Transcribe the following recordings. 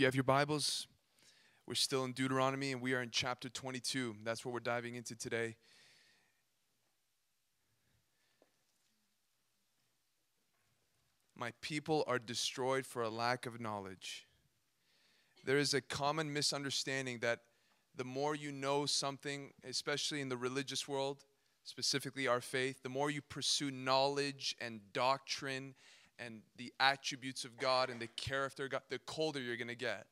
you have your Bibles, we're still in Deuteronomy and we are in chapter 22. That's what we're diving into today. My people are destroyed for a lack of knowledge. There is a common misunderstanding that the more you know something, especially in the religious world, specifically our faith, the more you pursue knowledge and doctrine and the attributes of God and the character of God, the colder you're going to get.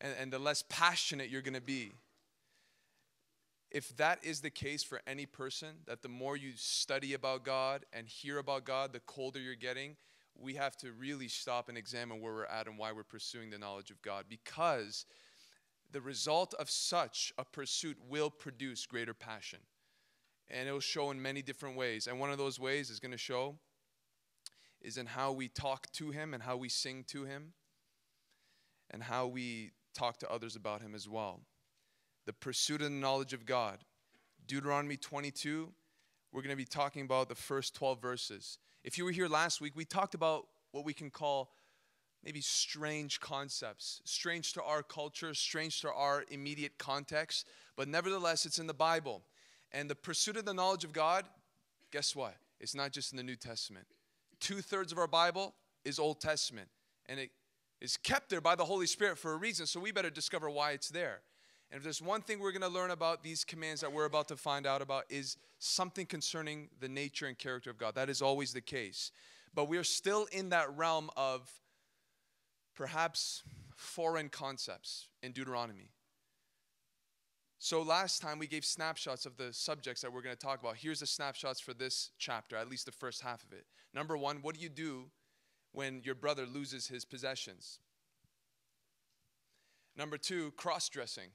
And, and the less passionate you're going to be. If that is the case for any person, that the more you study about God and hear about God, the colder you're getting, we have to really stop and examine where we're at and why we're pursuing the knowledge of God. Because the result of such a pursuit will produce greater passion. And it will show in many different ways. And one of those ways is going to show is in how we talk to Him and how we sing to Him and how we talk to others about Him as well. The pursuit of the knowledge of God. Deuteronomy 22, we're going to be talking about the first 12 verses. If you were here last week, we talked about what we can call maybe strange concepts, strange to our culture, strange to our immediate context, but nevertheless, it's in the Bible. And the pursuit of the knowledge of God, guess what? It's not just in the New Testament, two thirds of our Bible is Old Testament, and it is kept there by the Holy Spirit for a reason, so we better discover why it's there. And if there's one thing we're going to learn about these commands that we're about to find out about is something concerning the nature and character of God. That is always the case. But we're still in that realm of perhaps foreign concepts in Deuteronomy. So last time we gave snapshots of the subjects that we're going to talk about. Here's the snapshots for this chapter, at least the first half of it. Number one, what do you do when your brother loses his possessions? Number two, cross dressing.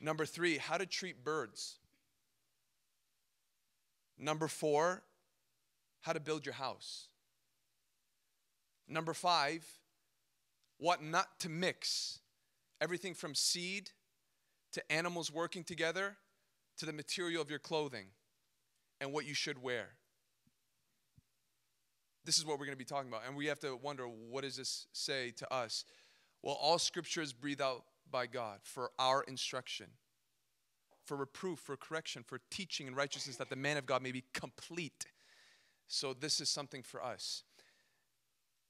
Number three, how to treat birds. Number four, how to build your house. Number five, what not to mix. Everything from seed to animals working together to the material of your clothing and what you should wear. This is what we're going to be talking about. And we have to wonder what does this say to us? Well, all scripture is breathed out by God for our instruction, for reproof, for correction, for teaching and righteousness, that the man of God may be complete. So, this is something for us.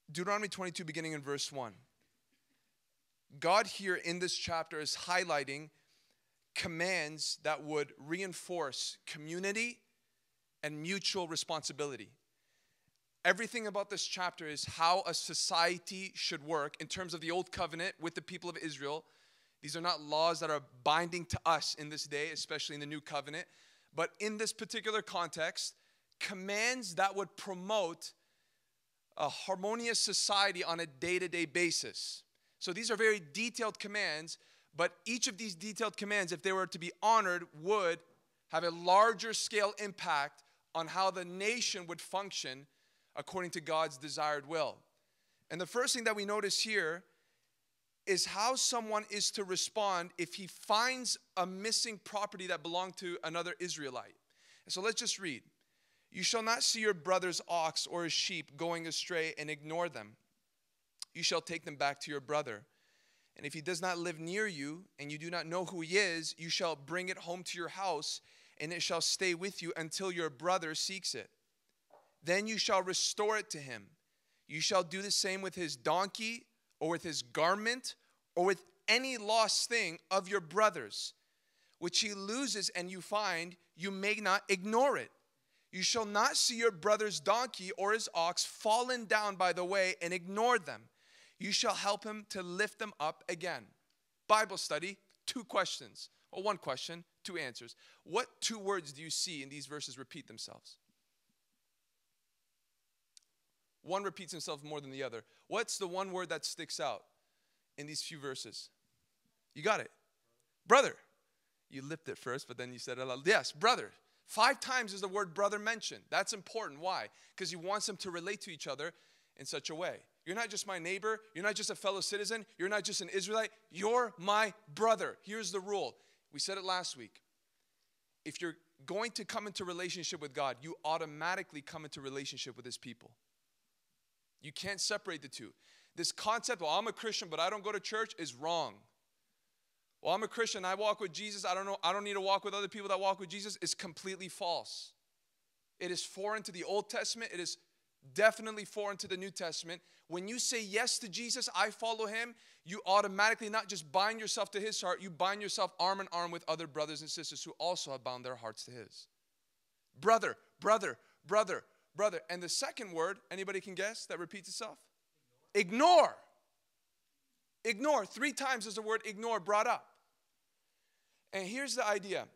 Deuteronomy 22, beginning in verse 1. God here in this chapter is highlighting commands that would reinforce community and mutual responsibility. Everything about this chapter is how a society should work in terms of the old covenant with the people of Israel. These are not laws that are binding to us in this day, especially in the new covenant, but in this particular context, commands that would promote a harmonious society on a day to day basis. So these are very detailed commands, but each of these detailed commands, if they were to be honored, would have a larger scale impact on how the nation would function according to God's desired will. And the first thing that we notice here is how someone is to respond if he finds a missing property that belonged to another Israelite. So let's just read. You shall not see your brother's ox or his sheep going astray and ignore them. You shall take them back to your brother. And if he does not live near you and you do not know who he is, you shall bring it home to your house and it shall stay with you until your brother seeks it. Then you shall restore it to him. You shall do the same with his donkey, or with his garment, or with any lost thing of your brother's, which he loses and you find, you may not ignore it. You shall not see your brother's donkey or his ox fallen down by the way and ignore them. You shall help him to lift them up again. Bible study, two questions, or one question, two answers. What two words do you see in these verses repeat themselves? One repeats himself more than the other. What's the one word that sticks out in these few verses? You got it. Brother. You lipped it first, but then you said. Yes, brother. Five times is the word brother mentioned. That's important. Why? Because he wants them to relate to each other in such a way. You're not just my neighbor. You're not just a fellow citizen. You're not just an Israelite. You're my brother. Here's the rule. We said it last week. If you're going to come into relationship with God, you automatically come into relationship with his people. You can't separate the two. This concept, well, I'm a Christian, but I don't go to church, is wrong. Well, I'm a Christian, I walk with Jesus, I don't know, I don't need to walk with other people that walk with Jesus, is completely false. It is foreign to the Old Testament, it is definitely foreign to the New Testament. When you say yes to Jesus, I follow him, you automatically not just bind yourself to his heart, you bind yourself arm in arm with other brothers and sisters who also have bound their hearts to his. Brother, brother, brother, brother. And the second word, anybody can guess that repeats itself? Ignore. Ignore. Three times is the word ignore brought up. And here's the idea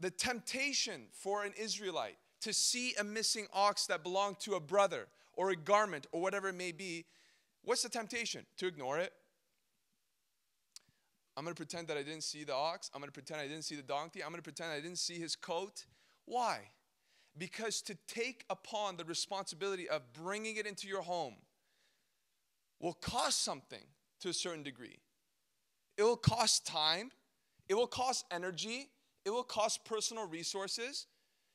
the temptation for an Israelite to see a missing ox that belonged to a brother or a garment or whatever it may be, what's the temptation? To ignore it. I'm going to pretend that I didn't see the ox. I'm going to pretend I didn't see the donkey. I'm going to pretend I didn't see his coat. Why? Because to take upon the responsibility of bringing it into your home will cost something to a certain degree. It will cost time, it will cost energy, it will cost personal resources.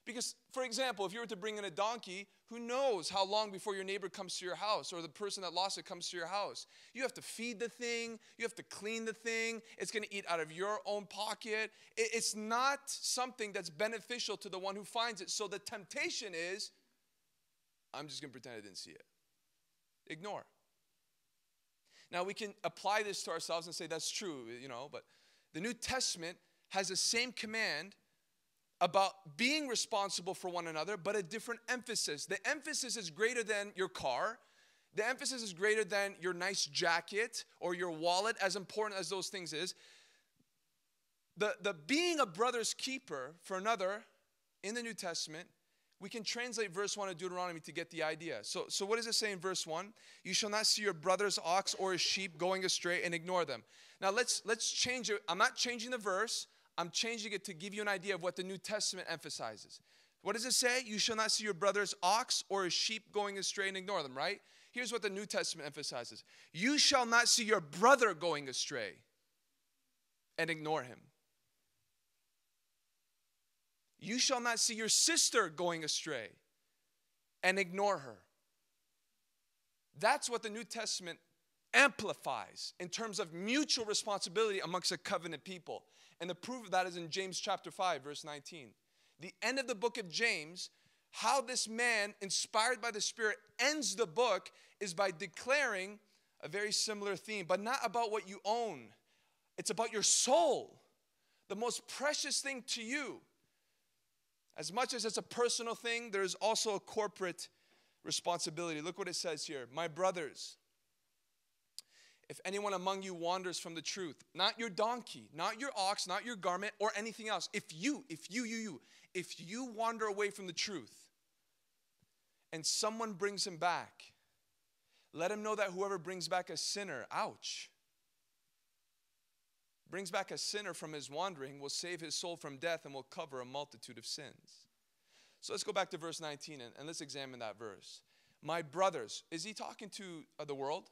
Because, for example, if you were to bring in a donkey, who knows how long before your neighbor comes to your house or the person that lost it comes to your house? You have to feed the thing, you have to clean the thing, it's gonna eat out of your own pocket. It's not something that's beneficial to the one who finds it. So the temptation is I'm just gonna pretend I didn't see it. Ignore. Now we can apply this to ourselves and say that's true, you know, but the New Testament has the same command about being responsible for one another, but a different emphasis. The emphasis is greater than your car. The emphasis is greater than your nice jacket or your wallet, as important as those things is. The, the being a brother's keeper for another in the New Testament, we can translate verse 1 of Deuteronomy to get the idea. So, so what does it say in verse 1? You shall not see your brother's ox or his sheep going astray and ignore them. Now let's let's change it. I'm not changing the verse. I'm changing it to give you an idea of what the New Testament emphasizes. What does it say? You shall not see your brother's ox or his sheep going astray and ignore them, right? Here's what the New Testament emphasizes You shall not see your brother going astray and ignore him. You shall not see your sister going astray and ignore her. That's what the New Testament amplifies in terms of mutual responsibility amongst a covenant people. And the proof of that is in James chapter 5, verse 19. The end of the book of James, how this man, inspired by the Spirit, ends the book is by declaring a very similar theme, but not about what you own. It's about your soul, the most precious thing to you. As much as it's a personal thing, there's also a corporate responsibility. Look what it says here My brothers, if anyone among you wanders from the truth, not your donkey, not your ox, not your garment, or anything else, if you, if you, you, you, if you wander away from the truth and someone brings him back, let him know that whoever brings back a sinner, ouch, brings back a sinner from his wandering will save his soul from death and will cover a multitude of sins. So let's go back to verse 19 and, and let's examine that verse. My brothers, is he talking to uh, the world?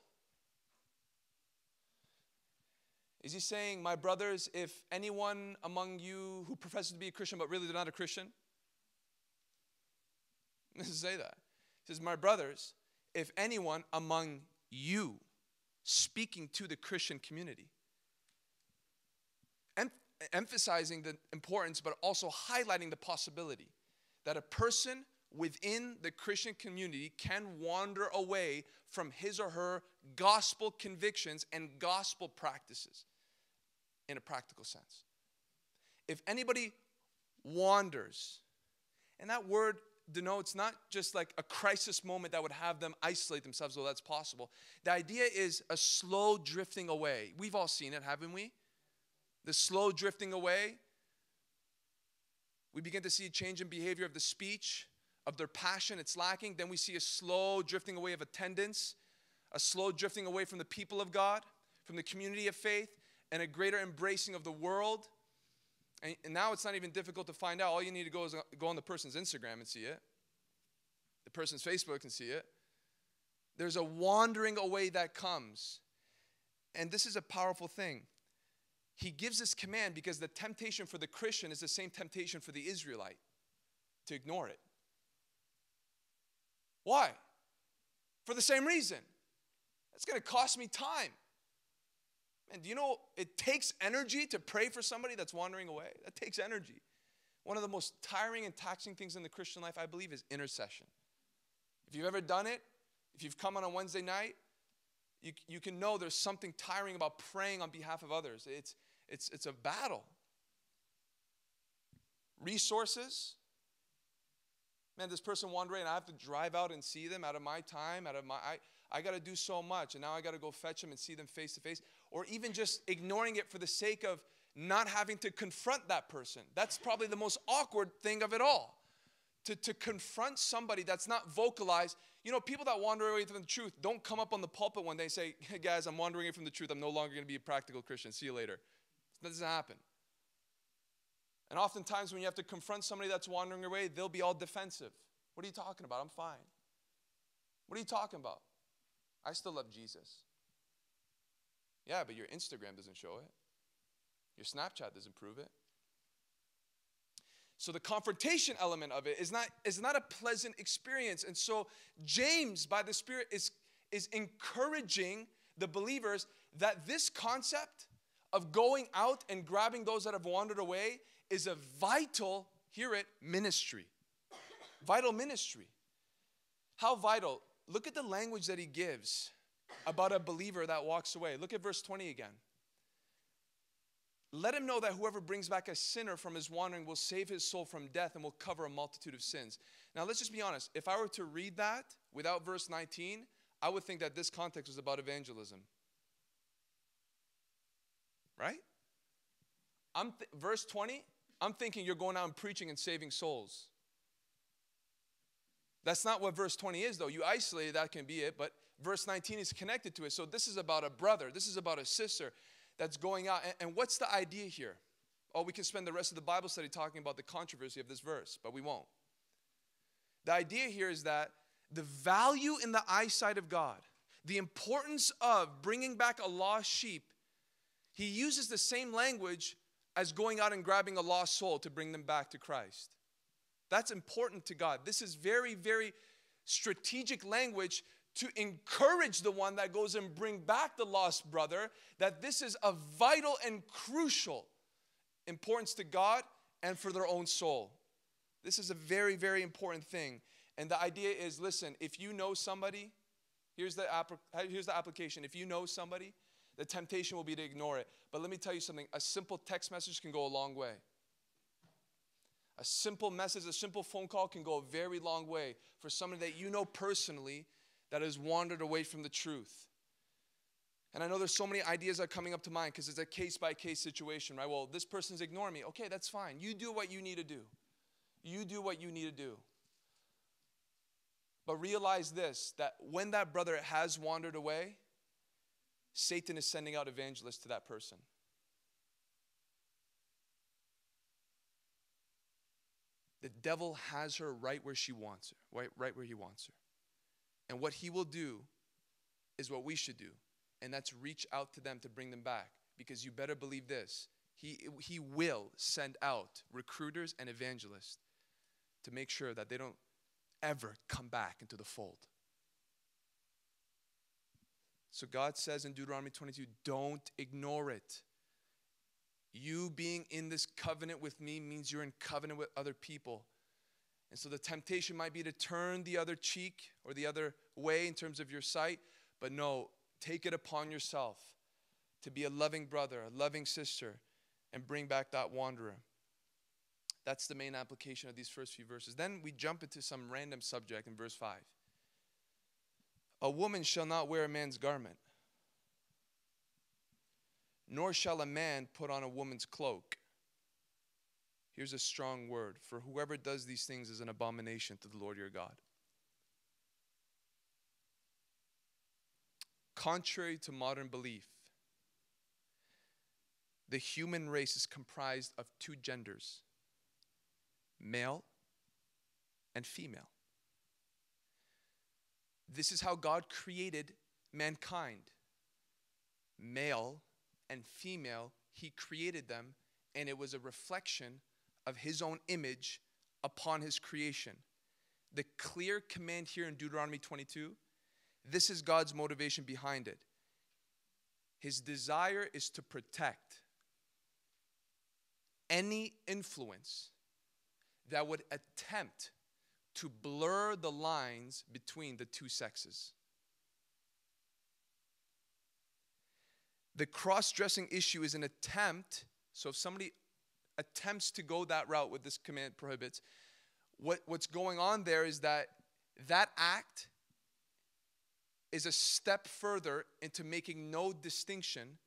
Is he saying, My brothers, if anyone among you who professes to be a Christian but really they're not a Christian? He doesn't say that. He says, My brothers, if anyone among you, speaking to the Christian community, em- emphasizing the importance but also highlighting the possibility that a person within the Christian community can wander away from his or her gospel convictions and gospel practices in a practical sense. If anybody wanders, and that word denotes not just like a crisis moment that would have them isolate themselves, though that's possible. The idea is a slow drifting away. We've all seen it, haven't we? The slow drifting away. We begin to see a change in behavior of the speech, of their passion, it's lacking. Then we see a slow drifting away of attendance, a slow drifting away from the people of God, from the community of faith and a greater embracing of the world. And, and now it's not even difficult to find out. All you need to go is uh, go on the person's Instagram and see it, the person's Facebook and see it. There's a wandering away that comes. And this is a powerful thing. He gives this command because the temptation for the Christian is the same temptation for the Israelite to ignore it. Why? for the same reason. That's going to cost me time. And do you know it takes energy to pray for somebody that's wandering away? That takes energy. One of the most tiring and taxing things in the Christian life, I believe, is intercession. If you've ever done it, if you've come on a Wednesday night, you, you can know there's something tiring about praying on behalf of others. It's, it's, it's a battle. Resources. Man, this person wandering, and I have to drive out and see them out of my time, out of my. I, I got to do so much, and now I got to go fetch them and see them face to face, or even just ignoring it for the sake of not having to confront that person. That's probably the most awkward thing of it all. To, to confront somebody that's not vocalized. You know, people that wander away from the truth don't come up on the pulpit one day and say, hey guys, I'm wandering away from the truth. I'm no longer going to be a practical Christian. See you later. That doesn't happen. And oftentimes, when you have to confront somebody that's wandering away, they'll be all defensive. What are you talking about? I'm fine. What are you talking about? I still love Jesus. Yeah, but your Instagram doesn't show it. Your Snapchat doesn't prove it. So the confrontation element of it is not, is not a pleasant experience. And so James, by the Spirit, is, is encouraging the believers that this concept of going out and grabbing those that have wandered away is a vital, hear it, ministry. Vital ministry. How vital? Look at the language that he gives about a believer that walks away. Look at verse 20 again. Let him know that whoever brings back a sinner from his wandering will save his soul from death and will cover a multitude of sins. Now, let's just be honest. If I were to read that without verse 19, I would think that this context was about evangelism. Right? I'm th- verse 20, I'm thinking you're going out and preaching and saving souls. That's not what verse 20 is, though. You isolate that can be it, but verse 19 is connected to it. So this is about a brother, this is about a sister that's going out. And, and what's the idea here? Oh, we can spend the rest of the Bible study talking about the controversy of this verse, but we won't. The idea here is that the value in the eyesight of God, the importance of bringing back a lost sheep, he uses the same language as going out and grabbing a lost soul to bring them back to Christ. That's important to God. This is very, very strategic language to encourage the one that goes and bring back the lost brother that this is of vital and crucial importance to God and for their own soul. This is a very, very important thing. And the idea is listen, if you know somebody, here's the, here's the application. If you know somebody, the temptation will be to ignore it. But let me tell you something a simple text message can go a long way. A simple message, a simple phone call can go a very long way for somebody that you know personally that has wandered away from the truth. And I know there's so many ideas that are coming up to mind because it's a case by case situation, right? Well, this person's ignoring me. Okay, that's fine. You do what you need to do. You do what you need to do. But realize this that when that brother has wandered away, Satan is sending out evangelists to that person. The devil has her right where she wants her, right, right where he wants her. And what he will do is what we should do, and that's reach out to them to bring them back. Because you better believe this he, he will send out recruiters and evangelists to make sure that they don't ever come back into the fold. So God says in Deuteronomy 22 don't ignore it. You being in this covenant with me means you're in covenant with other people. And so the temptation might be to turn the other cheek or the other way in terms of your sight, but no, take it upon yourself to be a loving brother, a loving sister, and bring back that wanderer. That's the main application of these first few verses. Then we jump into some random subject in verse 5. A woman shall not wear a man's garment, nor shall a man put on a woman's cloak. Here's a strong word for whoever does these things is an abomination to the Lord your God. Contrary to modern belief, the human race is comprised of two genders male and female. This is how God created mankind. Male and female, He created them, and it was a reflection of his own image upon his creation. The clear command here in Deuteronomy 22 This is God's motivation behind it. His desire is to protect any influence that would attempt to blur the lines between the two sexes. The cross dressing issue is an attempt. So if somebody attempts to go that route, with this command prohibits, what, what's going on there is that that act is a step further into making no distinction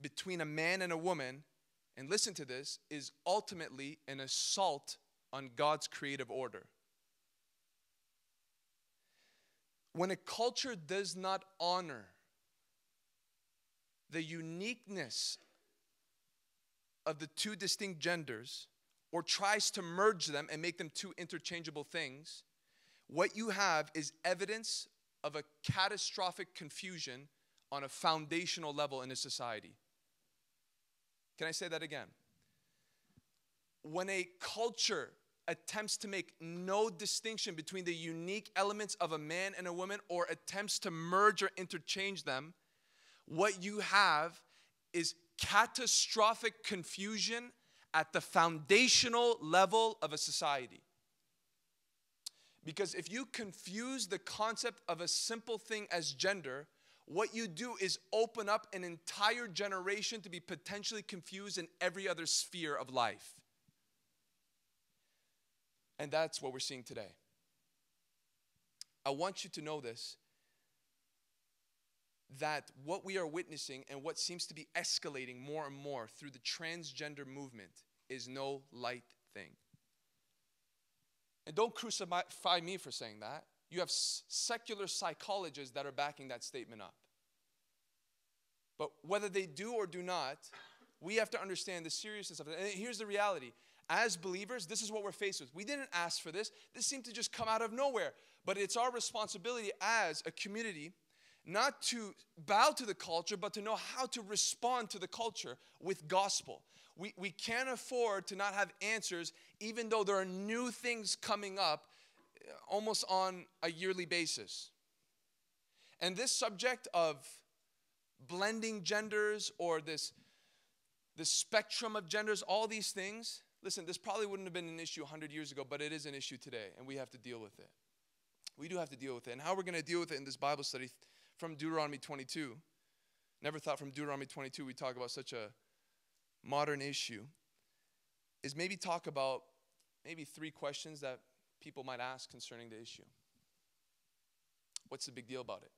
between a man and a woman, and listen to this, is ultimately an assault on God's creative order. When a culture does not honor the uniqueness of the two distinct genders or tries to merge them and make them two interchangeable things, what you have is evidence of a catastrophic confusion on a foundational level in a society. Can I say that again? When a culture attempts to make no distinction between the unique elements of a man and a woman or attempts to merge or interchange them, what you have is catastrophic confusion at the foundational level of a society. Because if you confuse the concept of a simple thing as gender, what you do is open up an entire generation to be potentially confused in every other sphere of life. And that's what we're seeing today. I want you to know this that what we are witnessing and what seems to be escalating more and more through the transgender movement is no light thing. And don't crucify me for saying that. You have secular psychologists that are backing that statement up. But whether they do or do not, we have to understand the seriousness of it. And here's the reality as believers, this is what we're faced with. We didn't ask for this, this seemed to just come out of nowhere. But it's our responsibility as a community not to bow to the culture, but to know how to respond to the culture with gospel. We, we can't afford to not have answers, even though there are new things coming up uh, almost on a yearly basis. And this subject of blending genders or this, this spectrum of genders, all these things, listen, this probably wouldn't have been an issue 100 years ago, but it is an issue today, and we have to deal with it. We do have to deal with it. And how we're going to deal with it in this Bible study from Deuteronomy 22. Never thought from Deuteronomy 22 we talk about such a modern issue is maybe talk about maybe three questions that people might ask concerning the issue. What's the big deal about it?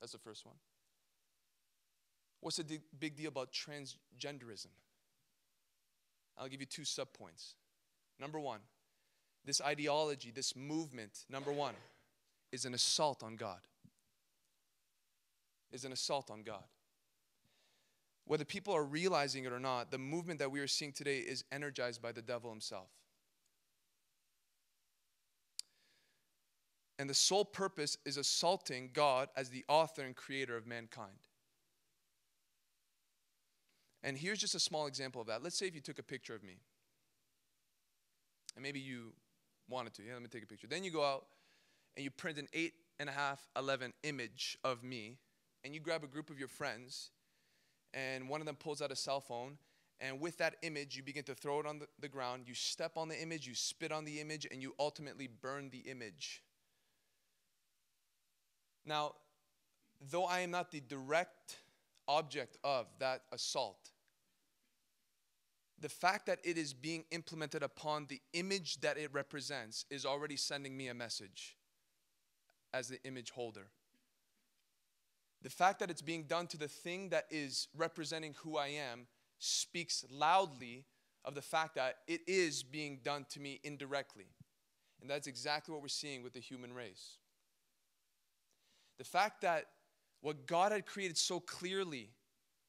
That's the first one. What's the big deal about transgenderism? I'll give you two subpoints. Number one, this ideology, this movement, number one, is an assault on God. Is an assault on God whether people are realizing it or not, the movement that we are seeing today is energized by the devil himself. And the sole purpose is assaulting God as the author and creator of mankind. And here's just a small example of that. Let's say if you took a picture of me, and maybe you wanted to. Yeah, let me take a picture. Then you go out and you print an 8.5, 11 image of me, and you grab a group of your friends and one of them pulls out a cell phone and with that image you begin to throw it on the, the, ground you step on the image you spit on the image and you ultimately burn the image. Now though i am not the direct object of that assault the fact that it is being implemented upon the image that it represents is already sending me a message as the image holder the fact that it's being done to the thing that is representing who I am speaks loudly of the fact that it is being done to me indirectly. And that's exactly what we're seeing with the human race. The fact that what God had created so clearly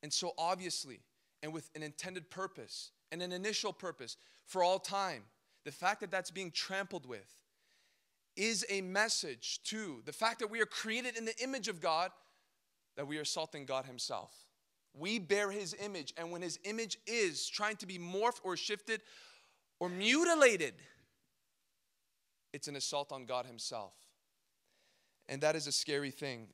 and so obviously and with an intended purpose and an initial purpose for all time, the fact that that's being trampled with is a message to the fact that we are created in the image of God that we are assaulting God Himself. We bear His image, and when His image is trying to be morphed or shifted or mutilated, it's an assault on God Himself. And that is a scary thing.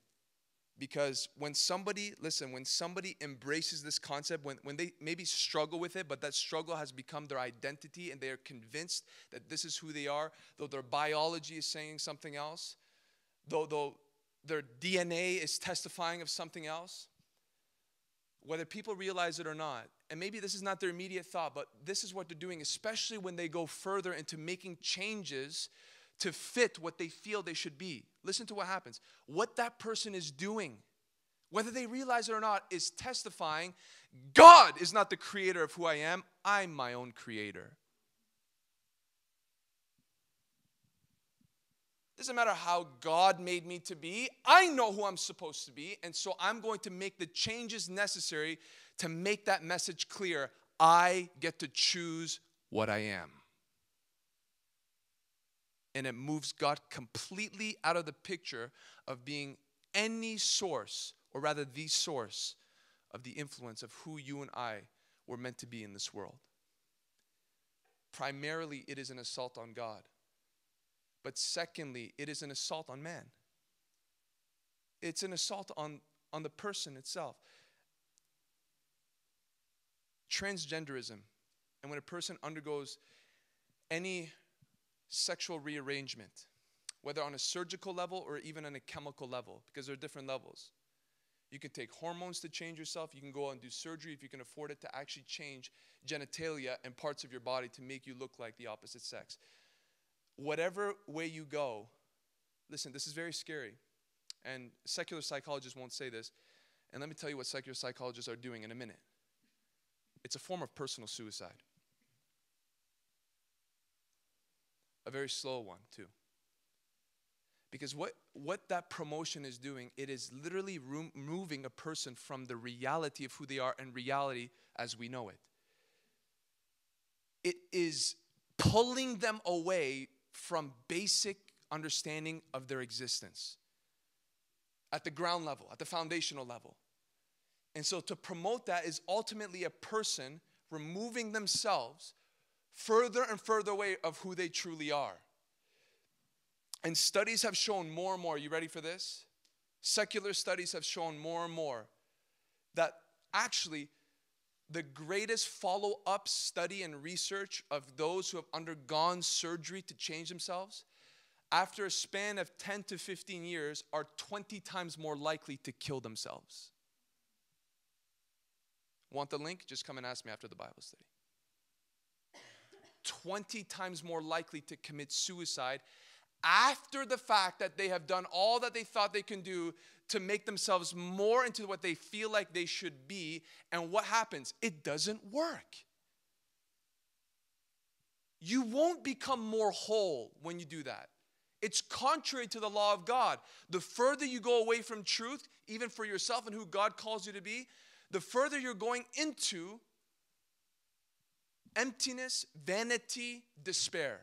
Because when somebody, listen, when somebody embraces this concept, when, when they maybe struggle with it, but that struggle has become their identity and they are convinced that this is who they are, though their biology is saying something else, though, though their DNA is testifying of something else, whether people realize it or not, and maybe this is not their immediate thought, but this is what they're doing, especially when they go further into making changes to fit what they feel they should be. Listen to what happens. What that person is doing, whether they realize it or not, is testifying God is not the creator of who I am, I'm my own creator. Doesn't matter how God made me to be, I know who I'm supposed to be, and so I'm going to make the changes necessary to make that message clear. I get to choose what I am and it moves God completely out of the picture of being any source, or rather the source, of the influence of who you and I were meant to be in this world. Primarily, it is an assault on God. But secondly, it is an assault on man. It's an assault on, on the person itself. Transgenderism, and when a person undergoes any sexual rearrangement, whether on a surgical level or even on a chemical level, because there are different levels. You can take hormones to change yourself. You can go and do surgery if you can afford it to actually change genitalia and parts of your body to make you look like the opposite sex. Whatever way you go, listen, this is very scary. And secular psychologists won't say this. And let me tell you what secular psychologists are doing in a minute. It's a form of personal suicide. a very slow one too because what, what that promotion is doing it is literally removing a person from the reality of who they are and reality as we know it it is pulling them away from basic understanding of their existence at the ground level at the foundational level and so to promote that is ultimately a person removing themselves further and further away of who they truly are. And studies have shown more and more, you ready for this? Secular studies have shown more and more that actually the greatest follow up study and research of those who have undergone surgery to change themselves, after a span of 10 to 15 years, are 20 times more likely to kill themselves. Want the link? Just come and ask me after the Bible study. 20 times more likely to commit suicide after the fact that they have done all that they thought they can do to make themselves more into what they feel like they should be. And what happens? It doesn't work. You won't become more whole when you do that. It's contrary to the law of God. The further you go away from truth, even for yourself and who God calls you to be, the further you're going into emptiness, vanity, despair.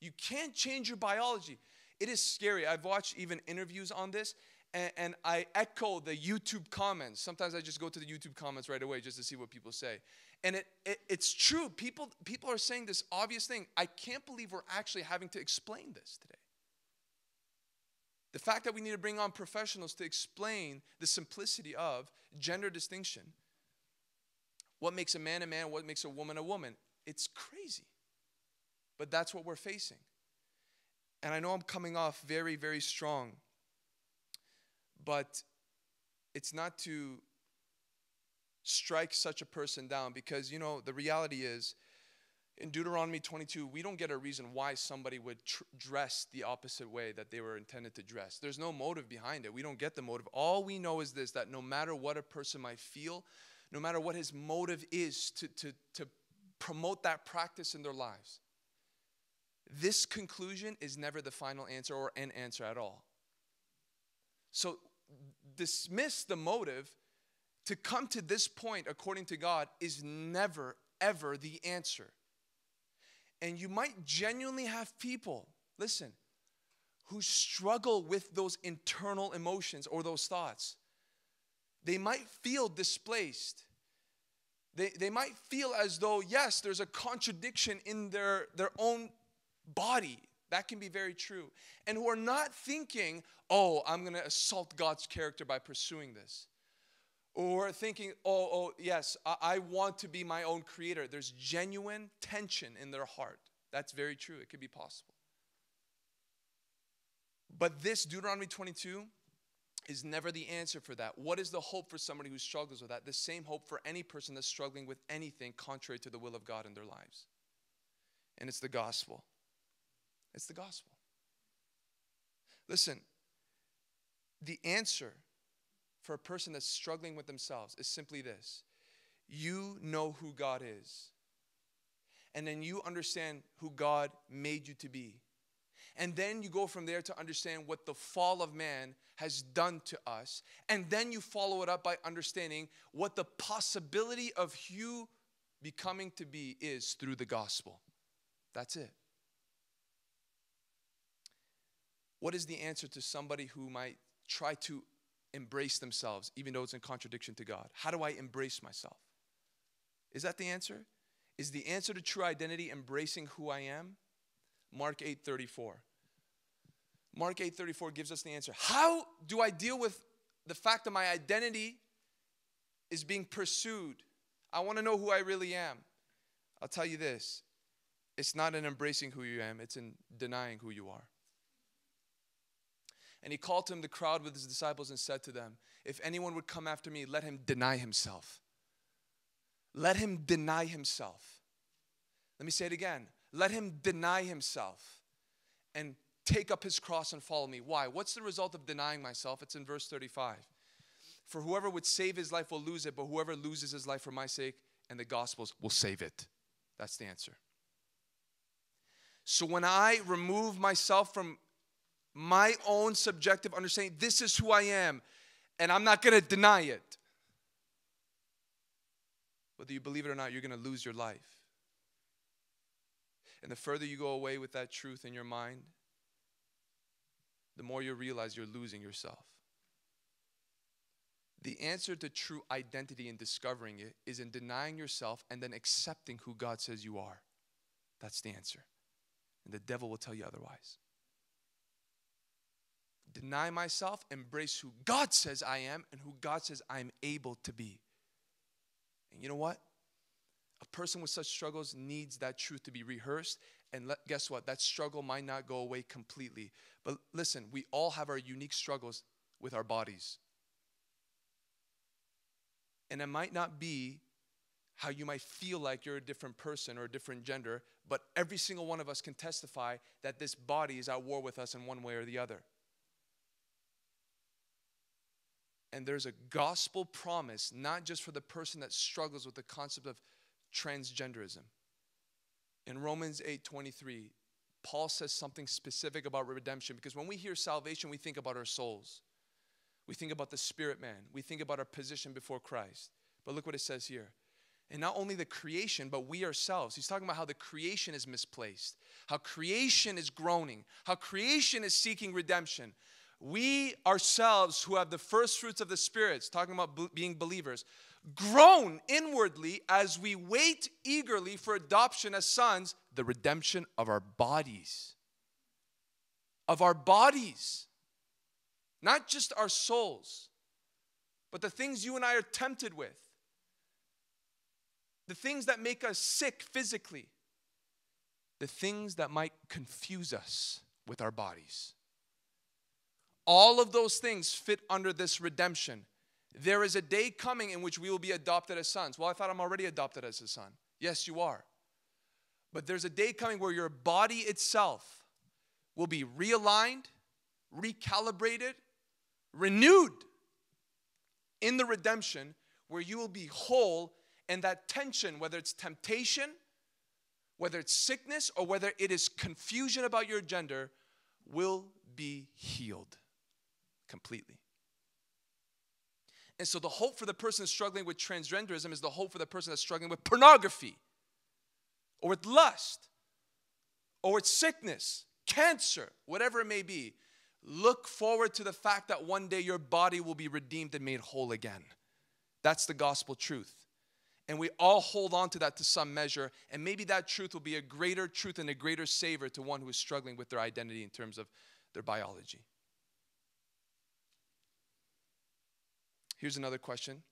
You can't change your biology. It is scary. I've watched even interviews on this, and, and, I echo the YouTube comments. Sometimes I just go to the YouTube comments right away just to see what people say. And it, it, it's true. People, people are saying this obvious thing. I can't believe we're actually having to explain this today. The fact that we need to bring on professionals to explain the simplicity of gender distinction what makes a man a man, what makes a woman a woman. It's crazy. But that's what we're facing. And I know I'm coming off very, very strong, but it's not to strike such a person down because, you know, the reality is in Deuteronomy 22, we don't get a reason why somebody would tr- dress the opposite way that they were intended to dress. There's no motive behind it. We don't get the motive. All we know is this that no matter what a person might feel, no matter what his motive is to, to, to promote that practice in their lives. This conclusion is never the final answer or an answer at all. So, dismiss the motive to come to this point according to God is never, ever the answer. And you might genuinely have people, listen, who struggle with those internal emotions or those thoughts. They might feel displaced. They, they might feel as though, yes, there's a contradiction in their, their own body, That can be very true. And who are not thinking, oh, I'm going to assault God's character by pursuing this. Or thinking, oh, oh, yes, I, I want to be my own creator. There's genuine tension in their heart. That's very true. It could be possible. But this, Deuteronomy 22, is never the answer for that. What is the hope for somebody who struggles with that? The same hope for any person that's struggling with anything contrary to the will of God in their lives. And it's the gospel. It's the gospel. Listen, the answer for a person that's struggling with themselves is simply this you know who God is, and then you understand who God made you to be. And then you go from there to understand what the fall of man has done to us. And then you follow it up by understanding what the possibility of you becoming to be is through the gospel. That's it. What is the answer to somebody who might try to embrace themselves, even though it's in contradiction to God? How do I embrace myself? Is that the answer? Is the answer to true identity embracing who I am? Mark 8 34. Mark 8 34 gives us the answer. How do I deal with the fact that my identity is being pursued? I want to know who I really am. I'll tell you this it's not in embracing who you am, it's in denying who you are. And he called to him the crowd with his disciples and said to them, If anyone would come after me, let him deny himself. Let him deny himself. Let me say it again. Let him deny himself and take up his cross and follow me. Why? What's the result of denying myself? It's in verse 35. For whoever would save his life will lose it, but whoever loses his life for my sake and the gospel's will save it. That's the answer. So when I remove myself from my own subjective understanding, this is who I am, and I'm not going to deny it. Whether you believe it or not, you're going to lose your life. And the further you go away with that truth in your mind, the more you realize you're losing yourself. The answer to true identity and discovering it is in denying yourself and then accepting who God says you are. That's the answer. And the devil will tell you otherwise. Deny myself, embrace who God says I am and who God says I'm able to be. And you know what? A person with such struggles needs that truth to be rehearsed. And let, guess what? That struggle might not go away completely. But listen, we all have our unique struggles with our bodies. And it might not be how you might feel like you're a different person or a different gender, but every single one of us can testify that this body is at war with us in one way or the other. And there's a gospel promise, not just for the person that struggles with the concept of transgenderism. In Romans 8 23, Paul says something specific about redemption because when we hear salvation, we think about our souls. We think about the spirit man. We think about our position before Christ. But look what it says here. And not only the creation, but we ourselves. He's talking about how the creation is misplaced, how creation is groaning, how creation is seeking redemption. We ourselves, who have the first fruits of the spirits, talking about being believers, groan inwardly as we wait eagerly for adoption as sons, the redemption of our bodies. Of our bodies. Not just our souls, but the things you and I are tempted with. The things that make us sick physically. The things that might confuse us with our bodies. All of those things fit under this redemption. There is a day coming in which we will be adopted as sons. Well, I thought I'm already adopted as a son. Yes, you are. But there's a day coming where your body itself will be realigned, recalibrated, renewed in the redemption, where you will be whole, and that tension, whether it's temptation, whether it's sickness, or whether it is confusion about your gender, will be healed completely. And so the hope for the person struggling with transgenderism is the hope for the person that's struggling with pornography or with lust or with sickness, cancer, whatever it may be. Look forward to the fact that one day your body will be redeemed and made whole again. That's the gospel truth. And we all hold on to that to some measure. And maybe that truth will be a greater truth and a greater savor to one who is struggling with their identity in terms of their biology. Here's another question.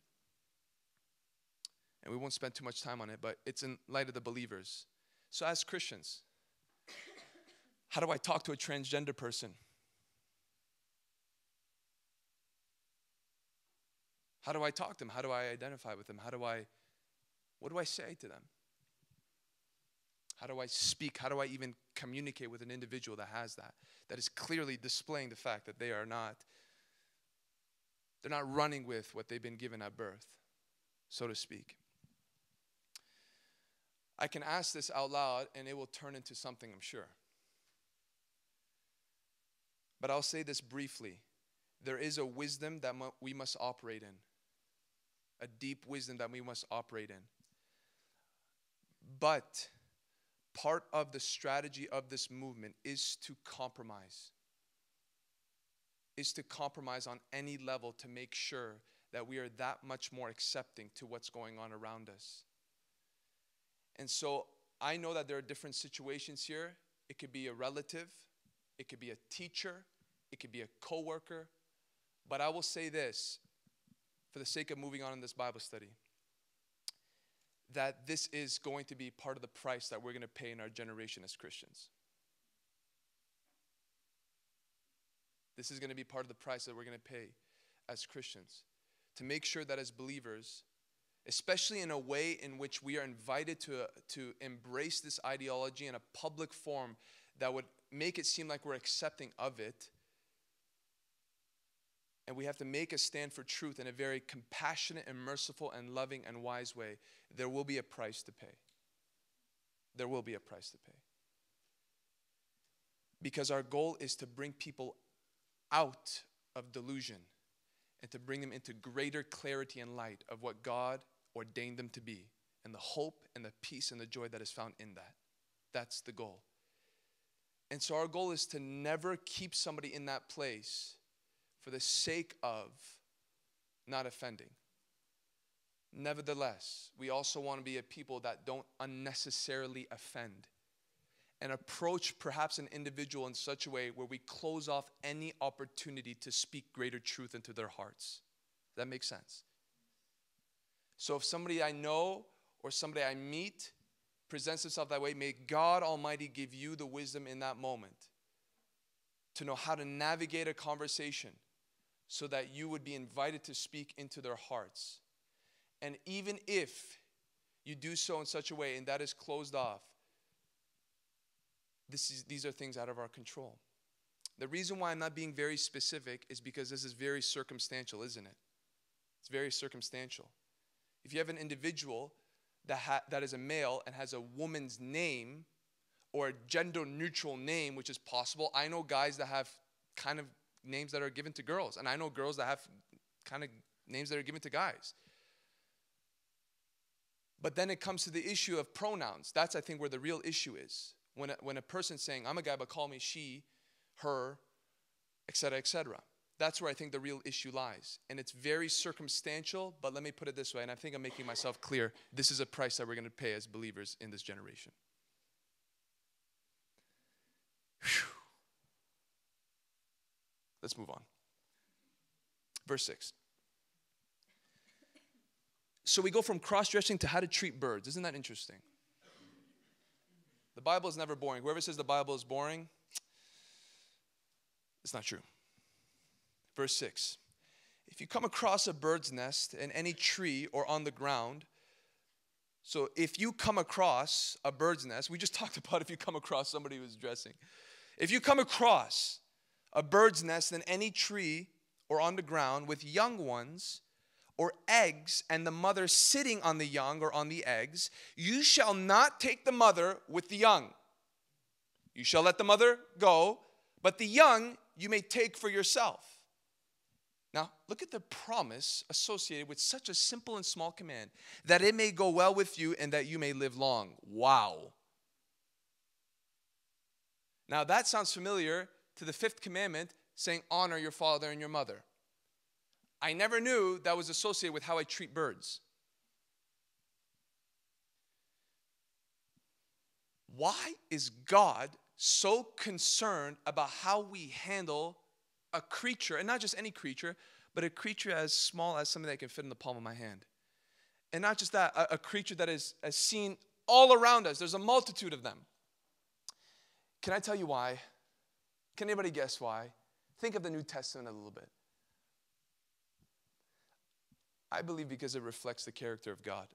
And we won't spend too much time on it, but it's in light of the believers. So, as Christians, how do I talk to a transgender person? How do I talk to them? How do I identify with them? How do I, what do I say to them? How do I speak? How do I even communicate with an individual that has that? That is clearly displaying the fact that they are not, they're not running with what they've been given at birth, so to speak. I can ask this out loud and it will turn into something, I'm sure. But I'll say this briefly. There is a wisdom that we must operate in, a deep wisdom that we must operate in. But part of the strategy of this movement is to compromise, is to compromise on any level to make sure that we are that much more accepting to what's going on around us. And so I know that there are different situations here. It could be a relative, it could be a teacher, it could be a coworker. But I will say this for the sake of moving on in this Bible study that this is going to be part of the price that we're going to pay in our generation as Christians. This is going to be part of the price that we're going to pay as Christians. To make sure that as believers, especially in a way in which we are invited to, to embrace this ideology in a public form that would make it seem like we're accepting of it. And we have to make a stand for truth in a very compassionate and merciful and loving and wise way. There will be a price to pay. There will be a price to pay. Because our goal is to bring people out of delusion and to bring them into greater clarity and light of what God ordained them to be, and the hope and the peace and the joy that is found in that. That's the goal. And so our goal is to never keep somebody in that place for the sake of not offending. Nevertheless, we also want to be a people that don't unnecessarily offend and approach perhaps an individual in such a way where we close off any opportunity to speak greater truth into their hearts. That makes sense. So if somebody I know or somebody I meet presents himself that way, may God Almighty give you the wisdom in that moment to know how to navigate a conversation so that you would be invited to speak into their hearts. And even if you do so in such a way and that is closed off, is, these are things out of our control. The reason why I'm not being very specific is because this is very circumstantial, isn't it? It's very circumstantial. If you have an individual that, ha- that is a male and has a woman's name or a gender neutral name, which is possible, I know guys that have kind of names that are given to girls, and I know girls that have kind of names that are given to guys. But then it comes to the issue of pronouns. That's, I think, where the real issue is. When a, when a person's saying, I'm a guy, but call me she, her, etc., etc. That's where I think the real issue lies. And it's very circumstantial, but let me put it this way, and I think I'm making myself clear. This is a price that we're going to pay as believers in this generation. Whew. Let's move on. Verse 6. So we go from cross dressing to how to treat birds. Isn't that interesting? The Bible is never boring. Whoever says the Bible is boring, it's not true. Verse 6 If you come across a bird's nest in any tree or on the ground, so if you come across a bird's nest, we just talked about if you come across somebody who's dressing. If you come across a bird's nest in any tree or on the ground with young ones or eggs, and the mother sitting on the young or on the eggs, you shall not take the mother with the young. You shall let the mother go, but the young you may take for yourself. Now, look at the promise associated with such a simple and small command that it may go well with you and that you may live long. Wow. Now, that sounds familiar to the fifth commandment saying, Honor your father and your mother. I never knew that was associated with how I treat birds. Why is God so concerned about how we handle a creature, and not just any creature, but a creature as small as something that can fit in the palm of my hand? And not just that, a, a creature that is, is seen all around us, there's a multitude of them. Can I tell you why? Can anybody guess why? Think of the New Testament a little bit. I believe because it reflects the character of God.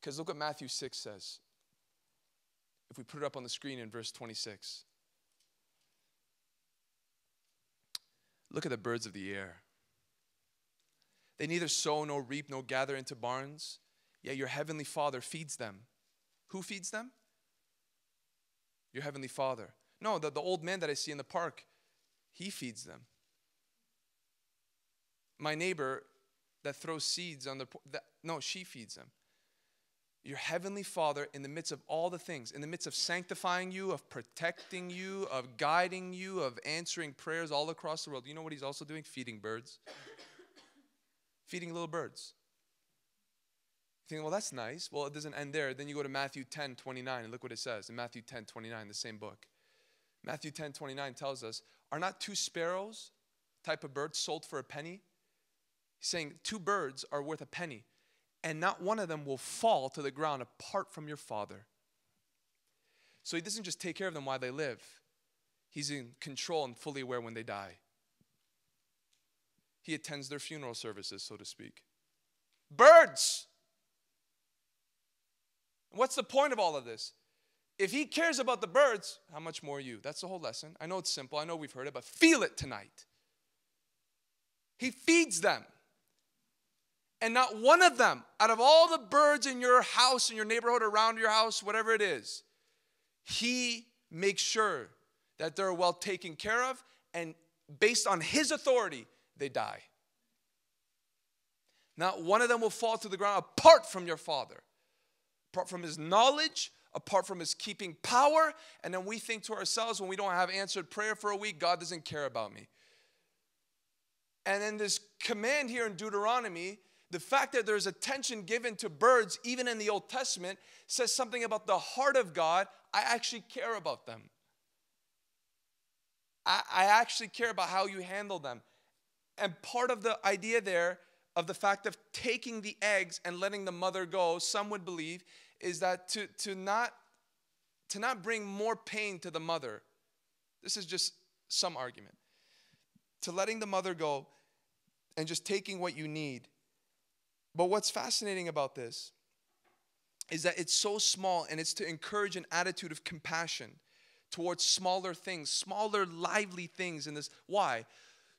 Because look what Matthew 6 says. If we put it up on the screen in verse 26. Look at the birds of the air. They neither sow nor reap nor gather into barns, yet your heavenly Father feeds them. Who feeds them? Your heavenly Father. No, the, the old man that I see in the park, he feeds them. My neighbor that throws seeds on the that, no, she feeds them your heavenly Father, in the midst of all the things, in the midst of sanctifying you, of protecting you, of guiding you, of answering prayers all across the world, you know what He's also doing? Feeding birds. Feeding little birds. You think, well, that's nice. Well, it doesn't end there. Then you go to Matthew 10 29, and look what it says in Matthew 10 29, the same book. Matthew 10 29 tells us, Are not two sparrows, type of birds, sold for a penny? He's saying two birds are worth a penny and not one of them will fall to the ground apart from your Father. So He doesn't just take care of them while they live, He's in control and fully aware when they die. He attends their funeral services, so to speak. Birds! What's the point of all of this? If he cares about the birds, how much more you? That's the whole lesson. I know it's simple. I know we've heard it, but feel it tonight. He feeds them. And not one of them, out of all the birds in your house, in your neighborhood, around your house, whatever it is, he makes sure that they're well taken care of. And based on his authority, they die. Not one of them will fall to the ground apart from your father, apart from his knowledge, apart from his keeping power. And then we think to ourselves when we don't have answered prayer for a week, God doesn't care about me. And then this command here in Deuteronomy the fact that there's attention given to birds, even in the Old Testament, says something about the heart of God. I actually care about them. I, I actually care about how you handle them. And part of the idea there of the fact of taking the eggs and letting the mother go, some would believe, is that to, to, not, to not bring more pain to the mother. This is just some argument. To letting the mother go and just taking what you need but what's fascinating about this is that it's so small and it's to encourage an attitude of compassion towards smaller things, smaller, lively things in this. Why?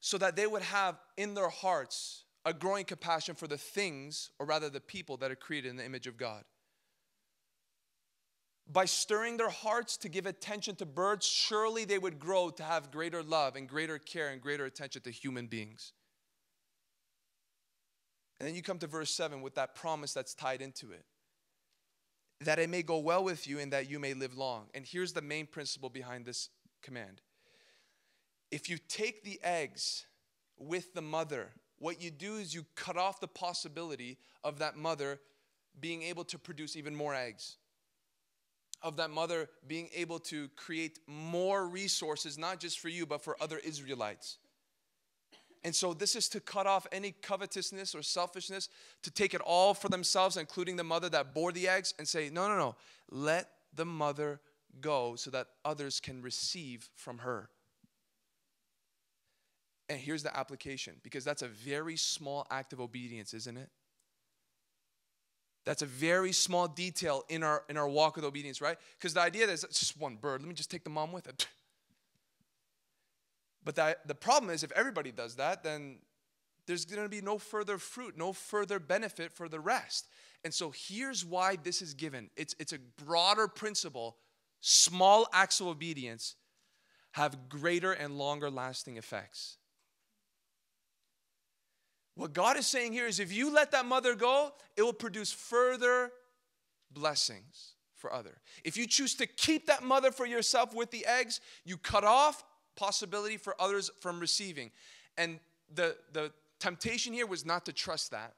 So that they would have in their hearts a growing compassion for the things, or rather the people that are created in the image of God. By stirring their hearts to give attention to birds, surely they would grow to have greater love and greater care and greater attention to human beings. And then you come to verse 7 with that promise that's tied into it that it may go well with you and that you may live long. And here's the main principle behind this command if you take the eggs with the mother, what you do is you cut off the possibility of that mother being able to produce even more eggs. Of that mother being able to create more resources, not just for you, but for other Israelites. And so this is to cut off any covetousness or selfishness, to take it all for themselves, including the mother that bore the eggs, and say, no, no, no, let the mother go so that others can receive from her. And here's the application, because that's a very small act of obedience, isn't it? That's a very small detail in our in our walk with obedience, right? Because the idea is it's just one bird. Let me just take the mom with it. But that, the problem is, if everybody does that, then there's going to be no further fruit, no further benefit for the rest. And so here's why this is given it's, it's a broader principle. Small acts of obedience have greater and longer lasting effects. What God is saying here is if you let that mother go, it will produce further blessings for other. If you choose to keep that mother for yourself with the eggs, you cut off possibility for others from receiving. And the, the temptation here was not to trust that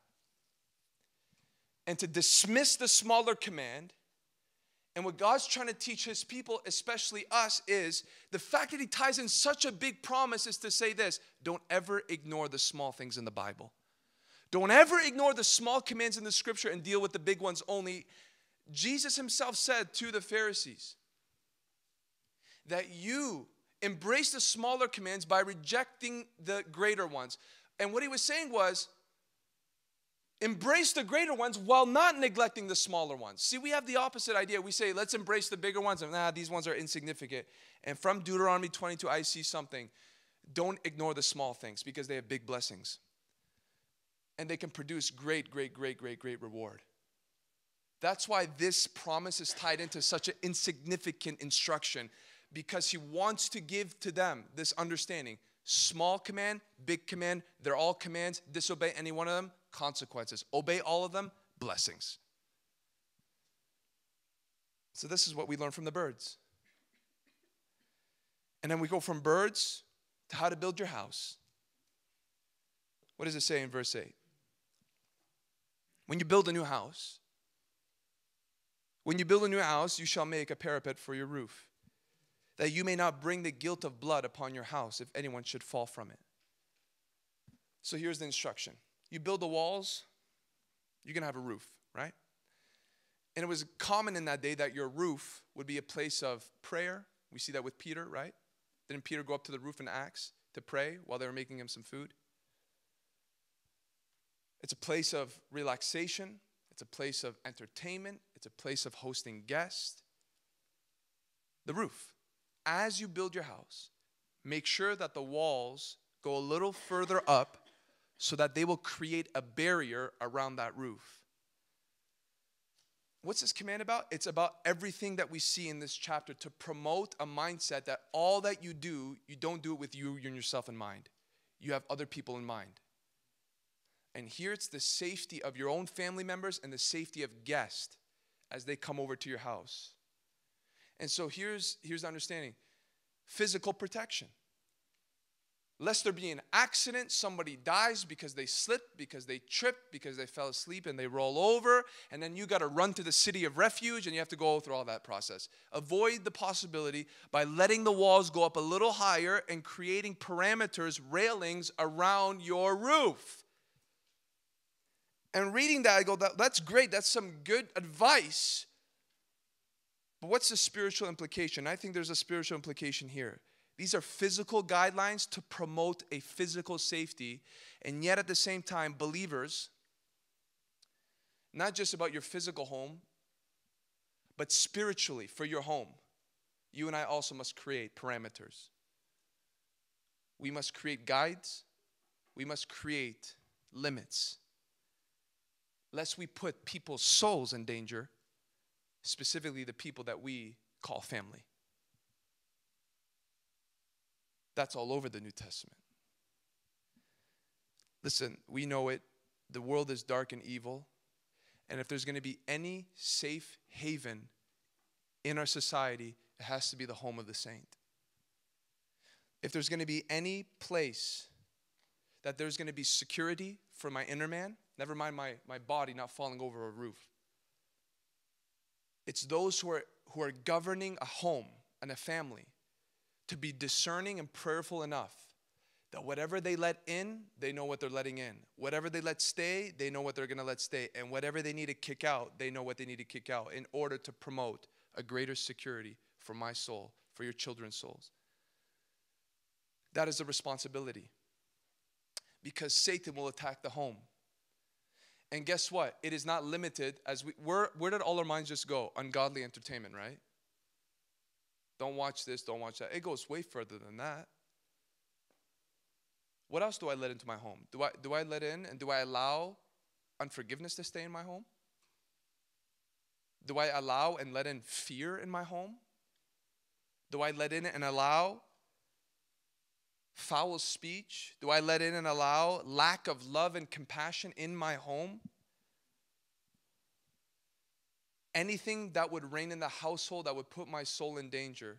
and to dismiss the smaller command And what God's trying to teach his people, especially us, is the fact that he ties in such a big promise is to say this don't ever ignore the small things in the Bible. Don't ever ignore the small commands in the scripture and deal with the big ones only. Jesus himself said to the Pharisees that you embrace the smaller commands by rejecting the greater ones. And what he was saying was, embrace the greater ones while not neglecting the smaller ones. See, we have the opposite idea. We say, let's embrace the bigger ones, and nah, these ones are insignificant. And from Deuteronomy 22, I see something. Don't ignore the small things because they have big blessings. And they can produce great, great, great, great, great reward. That's why this promise is tied into such an insignificant instruction because he wants to give to them this understanding. Small command, big command, they're all commands. Disobey any one of them, consequences. Obey all of them, blessings. So, this is what we learn from the birds. And then we go from birds to how to build your house. What does it say in verse 8? When you build a new house, when you build a new house, you shall make a parapet for your roof, that you may not bring the guilt of blood upon your house if anyone should fall from it. So here's the instruction you build the walls, you're going to have a roof, right? And it was common in that day that your roof would be a place of prayer. We see that with Peter, right? Didn't Peter go up to the roof in Acts to pray while they were making him some food? It's a place of relaxation, it's a place of entertainment, it's a place of hosting guests. The roof. As you build your house, make sure that the walls go a little further up so that they will create a barrier around that roof. What's this command about? It's about everything that we see in this chapter to promote a mindset that all that you do, you don't do it with you and yourself in mind. You have other people in mind. And here it's the safety of your own family members and the safety of guests as they come over to your house. And so here's, here's the understanding physical protection. Lest there be an accident, somebody dies because they slipped, because they tripped, because they fell asleep and they roll over, and then you got to run to the city of refuge and you have to go through all that process. Avoid the possibility by letting the walls go up a little higher and creating parameters, railings around your roof. And reading that, I go, that, that's great. That's some good advice. But what's the spiritual implication? I think there's a spiritual implication here. These are physical guidelines to promote a physical safety, and yet at the same time, believers, not just about your physical home, but spiritually for your home, you and I also must create parameters. We must create guides, we must create limits lest we put people's souls in danger, specifically the people that we call family. That's all over the New Testament. Listen, we know it. The world is dark and evil. And if there's going to be any safe haven in our society, it has to be the home of the saint. If there's going to be any place that there's going to be security for my inner man, Never mind my, my body not falling over a roof. It's those who are, who are governing a home and a family to be discerning and prayerful enough that whatever they let in, they know what they're letting in. Whatever they let stay, they know what they're going to let stay. And whatever they need to kick out, they know what they need to kick out in order to promote a greater security for my soul, for your children's souls. That is a responsibility because Satan will attack the home. And guess what? It is not limited as we where where did all our minds just go? Ungodly entertainment, right? Don't watch this, don't watch that. It goes way further than that. What else do I let into my home? Do I do I let in and do I allow unforgiveness to stay in my home? Do I allow and let in fear in my home? Do I let in and allow foul speech? Do I let in and allow lack of love and compassion in my home? Anything that would reign in the household that would put my soul in danger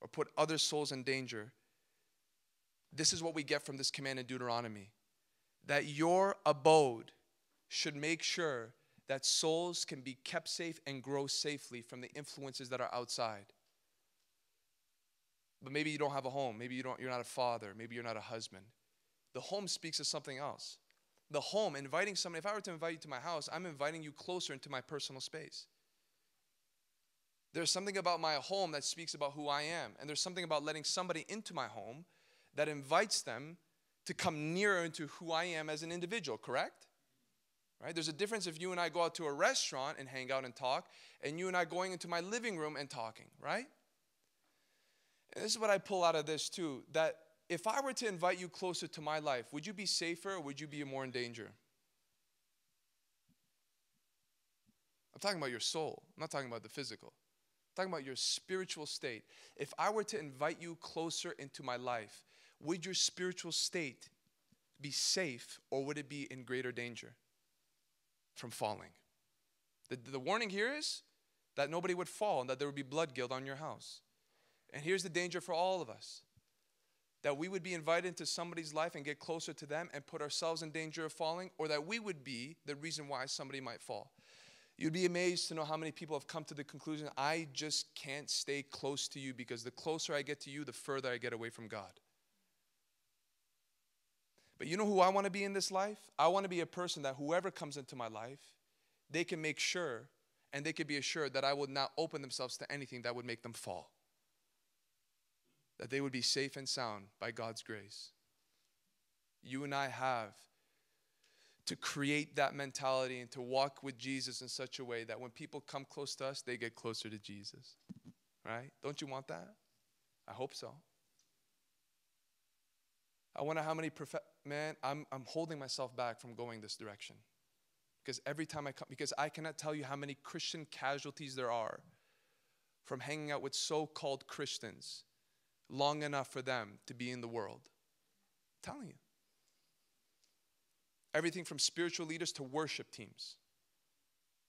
or put other souls in danger. This is what we get from this command in Deuteronomy that your abode should make sure that souls can be kept safe and grow safely from the influences that are outside. But maybe you don't have a home. Maybe you don't, you're not a father. Maybe you're not a husband. The home speaks of something else. The home, inviting somebody, if I were to invite you to my house, I'm inviting you closer into my personal space. There's something about my home that speaks about who I am. And there's something about letting somebody into my home that invites them to come nearer into who I am as an individual, correct? Right? There's a difference if you and I go out to a restaurant and hang out and talk, and you and I going into my living room and talking, right? And this is what I pull out of this too that if I were to invite you closer to my life, would you be safer or would you be more in danger? I'm talking about your soul, I'm not talking about the physical. I'm talking about your spiritual state. If I were to invite you closer into my life, would your spiritual state be safe or would it be in greater danger from falling? The, the warning here is that nobody would fall and that there would be blood guilt on your house. And here's the danger for all of us that we would be invited into somebody's life and get closer to them and put ourselves in danger of falling, or that we would be the reason why somebody might fall. You'd be amazed to know how many people have come to the conclusion I just can't stay close to you because the closer I get to you, the further I get away from God. But you know who I want to be in this life? I want to be a person that whoever comes into my life, they can make sure and they can be assured that I will not open themselves to anything that would make them fall that they would be safe and sound by God's grace. You and I have to create that mentality and to walk with Jesus in such a way that when people come close to us, they get closer to Jesus. Right? Don't you want that? I hope so. I wonder how many prof- man, I'm, I'm holding myself back from going this direction. Because every time I come, because I cannot tell you how many Christian casualties there are from hanging out with so called Christians long enough for them to be in the world. I'm telling you. Everything from spiritual leaders to worship teams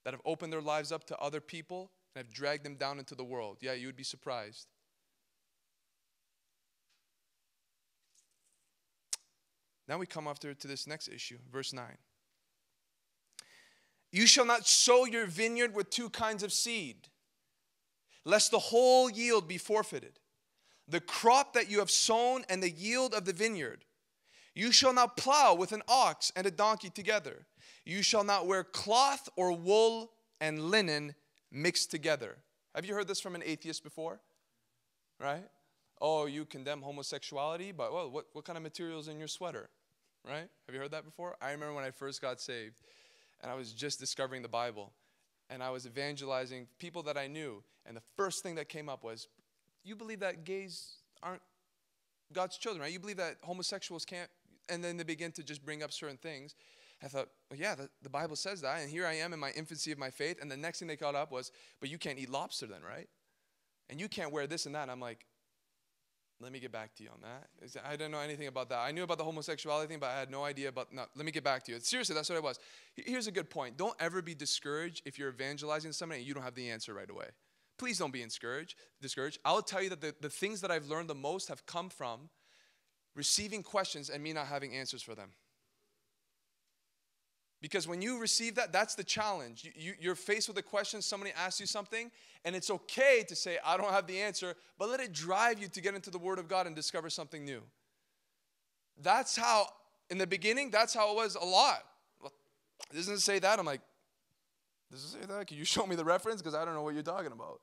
that have opened their lives up to other people and have dragged them down into the world. Yeah, you would be surprised. Now we come after to this next issue, verse 9. You shall not sow your vineyard with two kinds of seed, lest the whole yield be forfeited the crop that you have sown and the yield of the vineyard. You shall not plow with an ox and a donkey together. You shall not wear cloth or wool and linen mixed together. Have you heard this from an atheist before? Right? Oh, you condemn homosexuality, but well, what, what kind of materials in your sweater? Right? Have you heard that before? I remember when I first got saved and I was just discovering the Bible and I was evangelizing people that I knew. And the first thing that came up was, you believe that gays aren't God's children, right? You believe that homosexuals can't, and then they begin to just bring up certain things. I thought, well, yeah, the, the, Bible says that. And here I am in my infancy of my faith. And the next thing they caught up was, but you can't eat lobster then, right? And you can't wear this and that. And I'm like, let me get back to you on that. I didn't know anything about that. I knew about the homosexuality thing, but I had no idea about, no, let me get back to you. Seriously, that's what it was. Here's a good point. Don't ever be discouraged if you're evangelizing somebody and you don't have the answer right away. Please don't be discouraged. discouraged. I'll tell you that the, the things that I've learned the most have come from receiving questions and me not having answers for them. Because when you receive that, that's the challenge. You, you, are faced with a question, somebody asks you something, and it's okay to say, I don't have the answer, but let it drive you to get into the Word of God and discover something new. That's how, in the beginning, that's how it was a lot. Doesn't say that. I'm like, does it say that? Can you show me the reference? Because I don't know what you're talking about.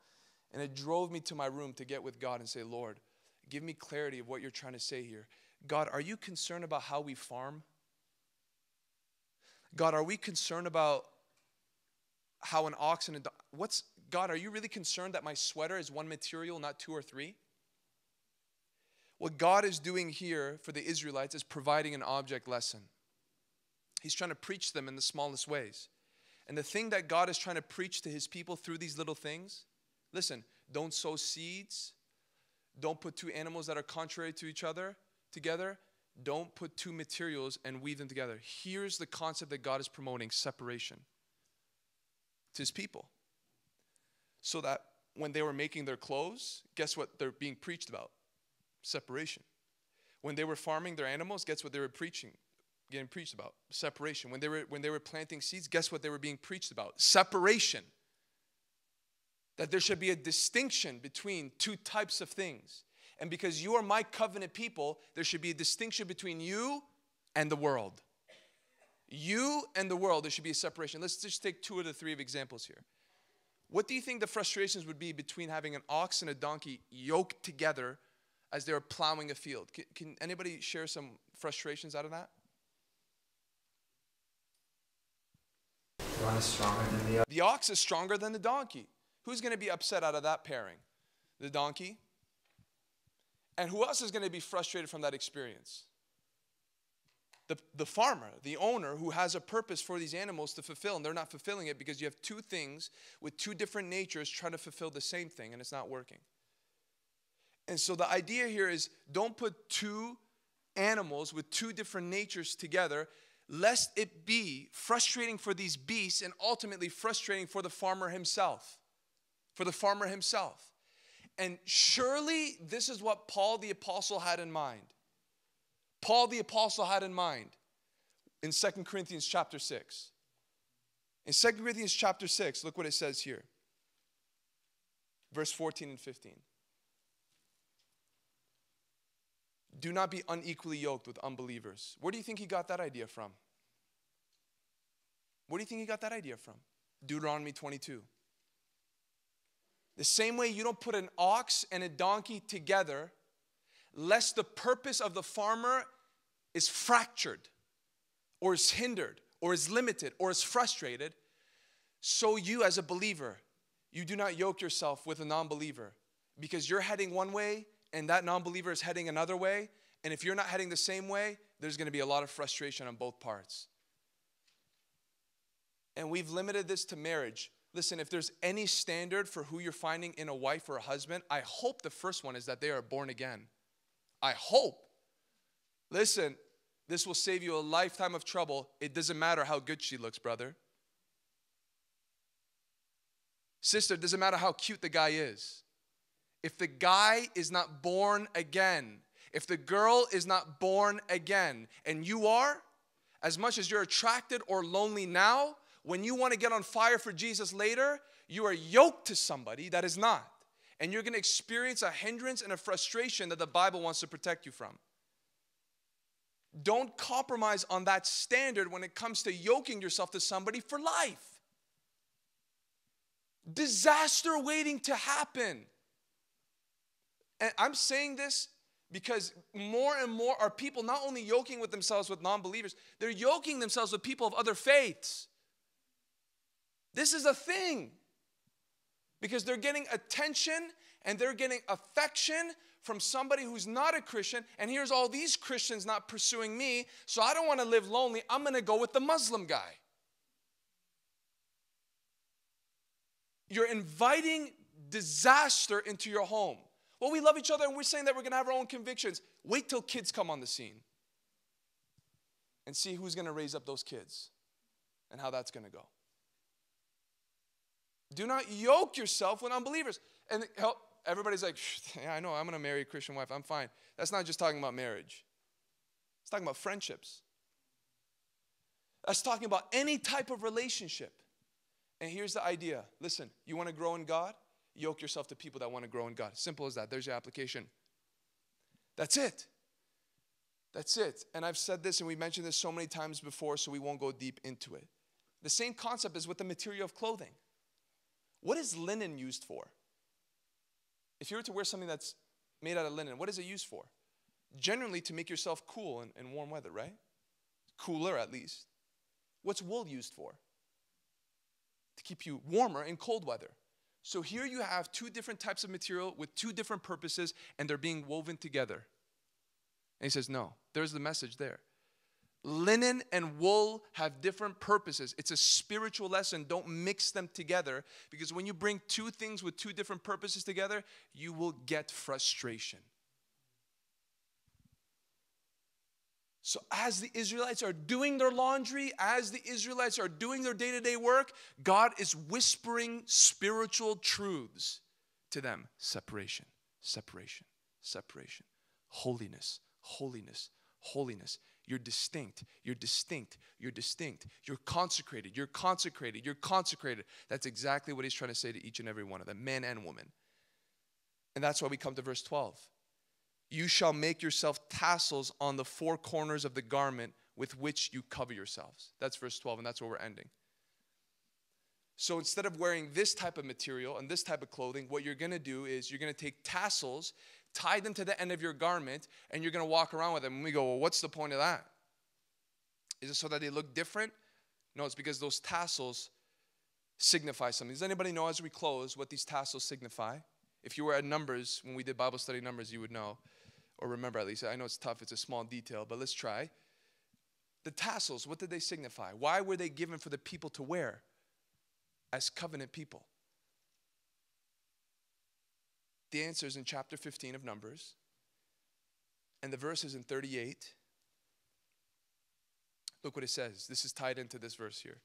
And it drove me to my room to get with God and say, Lord, give me clarity of what you're trying to say here. God, are you concerned about how we farm? God, are we concerned about how an ox and a what's God, are you really concerned that my sweater is one material, not two or three? What God is doing here for the Israelites is providing an object lesson. He's trying to preach them in the smallest ways. And the thing that God is trying to preach to his people through these little things listen, don't sow seeds. Don't put two animals that are contrary to each other together. Don't put two materials and weave them together. Here's the concept that God is promoting separation to his people. So that when they were making their clothes, guess what they're being preached about? Separation. When they were farming their animals, guess what they were preaching? getting preached about? Separation. When they were when they were planting seeds, guess what they were being preached about? Separation. That there should be a distinction between two types of things. And because you are my covenant people, there should be a distinction between you and the world. You and the world, there should be a separation. Let's just take two of the three of examples here. What do you think the frustrations would be between having an ox and a donkey yoked together as they were plowing a field? Can, can anybody share some frustrations out of that? One is stronger than the other. The ox is stronger than the donkey. Who's going to be upset out of that pairing? The donkey? And who else is going to be frustrated from that experience? the, the farmer, the owner who has a purpose for these animals to fulfill, and they're not fulfilling it because you have two things with two different natures trying to fulfill the same thing and it's not working. And so the idea here is don't put two animals with two different natures together, lest it be frustrating for these beasts and ultimately frustrating for the farmer himself. For the farmer himself. And surely this is what Paul the Apostle had in mind. Paul the apostle had in mind in Second Corinthians chapter 6. In Second Corinthians chapter 6, look what it says here. Verse 14 and 15. Do not be unequally yoked with unbelievers. Where do you think he got that idea from? Where do you think he got that idea from? Deuteronomy 22. The same way you don't put an ox and a donkey together lest the purpose of the farmer is fractured or is hindered or is limited or is frustrated, so you as a believer, you do not yoke yourself with a non believer because you're heading one way and that non believer is heading another way. And if you're not heading the same way, there's going to be a lot of frustration on both parts. And we've limited this to marriage. Listen, if there's any standard for who you're finding in a wife or a husband, I hope the first one is that they are born again. I hope. Listen, this will save you a lifetime of trouble. It doesn't matter how good she looks, brother. Sister, it doesn't matter how cute the guy is. If the guy is not born again, if the girl is not born again, and you are, as much as you're attracted or lonely now, when you want to get on fire for Jesus later, you are yoked to somebody that is not and you're going to experience a hindrance and a frustration that the Bible wants to protect you from. Don't compromise on that standard when it comes to yoking yourself to somebody for life. Disaster waiting to happen. And I'm saying this because more and more are people not only yoking with themselves with non believers, they're yoking themselves with people of other faiths. This is a thing because they're getting attention and they're getting affection from somebody who's not a Christian. And here's all these Christians not pursuing me, so I don't want to live lonely. I'm going to go with the Muslim guy. You're inviting disaster into your home. Well, we love each other and we're saying that we're going to have our own convictions. Wait till kids come on the scene and see who's going to raise up those kids and how that's going to go. Do not yoke yourself with unbelievers. And help, everybody's like, yeah, I know, I'm going to marry a Christian wife. I'm fine. That's not just talking about marriage, it's talking about friendships. That's talking about any type of relationship. And here's the idea listen, you want to grow in God? Yoke yourself to people that want to grow in God. Simple as that. There's your application. That's it. That's it. And I've said this and we mentioned this so many times before, so we won't go deep into it. The same concept is with the material of clothing. What is linen used for? If you were to wear something that's made out of linen, what is it used for? Generally, to make yourself cool in, in warm weather, right? Cooler, at least. What's wool used for? To keep you warmer in cold weather. So here you have two different types of material with two different purposes, and they're being woven together. And he says, No, there's the message there. Linen and wool have different purposes. It's a spiritual lesson. Don't mix them together because when you bring two things with two different purposes together, you will get frustration. So, as the Israelites are doing their laundry, as the Israelites are doing their day to day work, God is whispering spiritual truths to them separation, separation, separation, holiness, holiness, holiness. You're distinct. You're distinct. You're distinct. You're consecrated. You're consecrated. You're consecrated. That's exactly what he's trying to say to each and every one of them, man and woman. And that's why we come to verse 12. You shall make yourself tassels on the four corners of the garment with which you cover yourselves. That's verse 12, and that's where we're ending. So instead of wearing this type of material and this type of clothing, what you're gonna do is you're gonna take tassels, tie them to the end of your garment, and you're gonna walk around with them. And we go, well, what's the point of that? Is it so that they look different? No, it's because those tassels signify something. Does anybody know as we close what these tassels signify? If you were at Numbers, when we did Bible study Numbers, you would know, or remember at least. I know it's tough, it's a small detail, but let's try. The tassels, what did they signify? Why were they given for the people to wear as covenant people? The answer is in chapter 15 of Numbers, and the verse is in 38. Look what it says. This is tied into this verse here.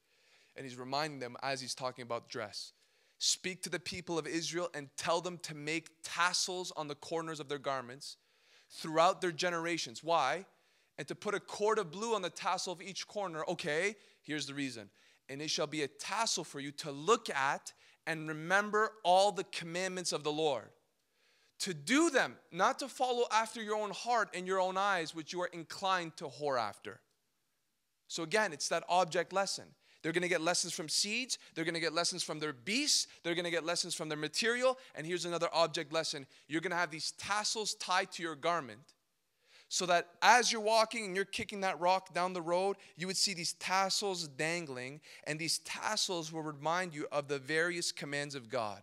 And he's reminding them as he's talking about dress. Speak to the people of Israel and tell them to make tassels on the corners of their garments throughout their generations. Why? And to put a cord of blue on the tassel of each corner. Okay, here's the reason. And it shall be a tassel for you to look at and remember all the commandments of the Lord. To do them, not to follow after your own heart and your own eyes, which you are inclined to whore after. So again, it's that object lesson. They're going to get lessons from seeds. They're going to get lessons from their beasts. They're going to get lessons from their material. And here's another object lesson you're going to have these tassels tied to your garment so that as you're walking and you're kicking that rock down the road, you would see these tassels dangling, and these tassels will remind you of the various commands of God.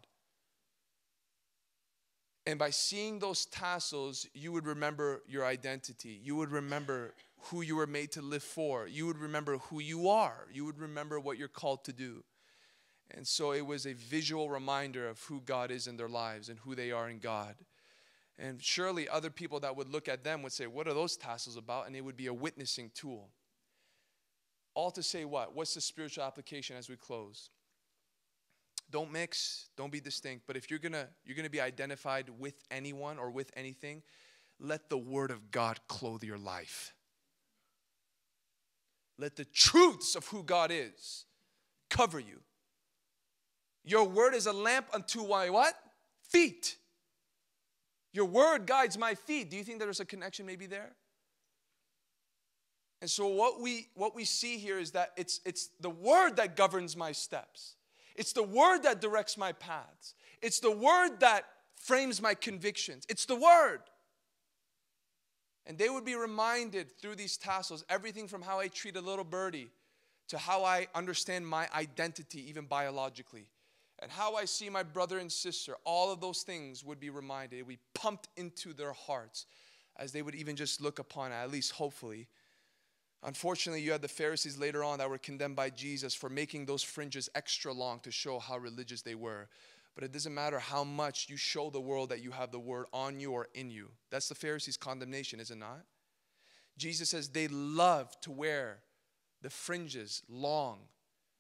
And by seeing those tassels, you would remember your identity. You would remember who you were made to live for. You would remember who you are. You would remember what you're called to do. And so it was a visual reminder of who God is in their lives and who they are in God. And surely other people that would look at them would say, What are those tassels about? And it would be a witnessing tool. All to say what? What's the spiritual application as we close? Don't mix, don't be distinct. But if you're gonna you're gonna be identified with anyone or with anything, let the word of God clothe your life. Let the truths of who God is cover you. Your word is a lamp unto my what? Feet. Your word guides my feet. Do you think there's a connection maybe there? And so what we what we see here is that it's it's the word that governs my steps. It's the word that directs my paths. It's the word that frames my convictions. It's the word. And they would be reminded through these tassels everything from how I treat a little birdie to how I understand my identity, even biologically, and how I see my brother and sister. All of those things would be reminded. It would be pumped into their hearts as they would even just look upon it, at least hopefully. Unfortunately, you had the Pharisees later on that were condemned by Jesus for making those fringes extra long to show how religious they were. But it doesn't matter how much you show the world that you have the word on you or in you. That's the Pharisees' condemnation, is it not? Jesus says they love to wear the fringes long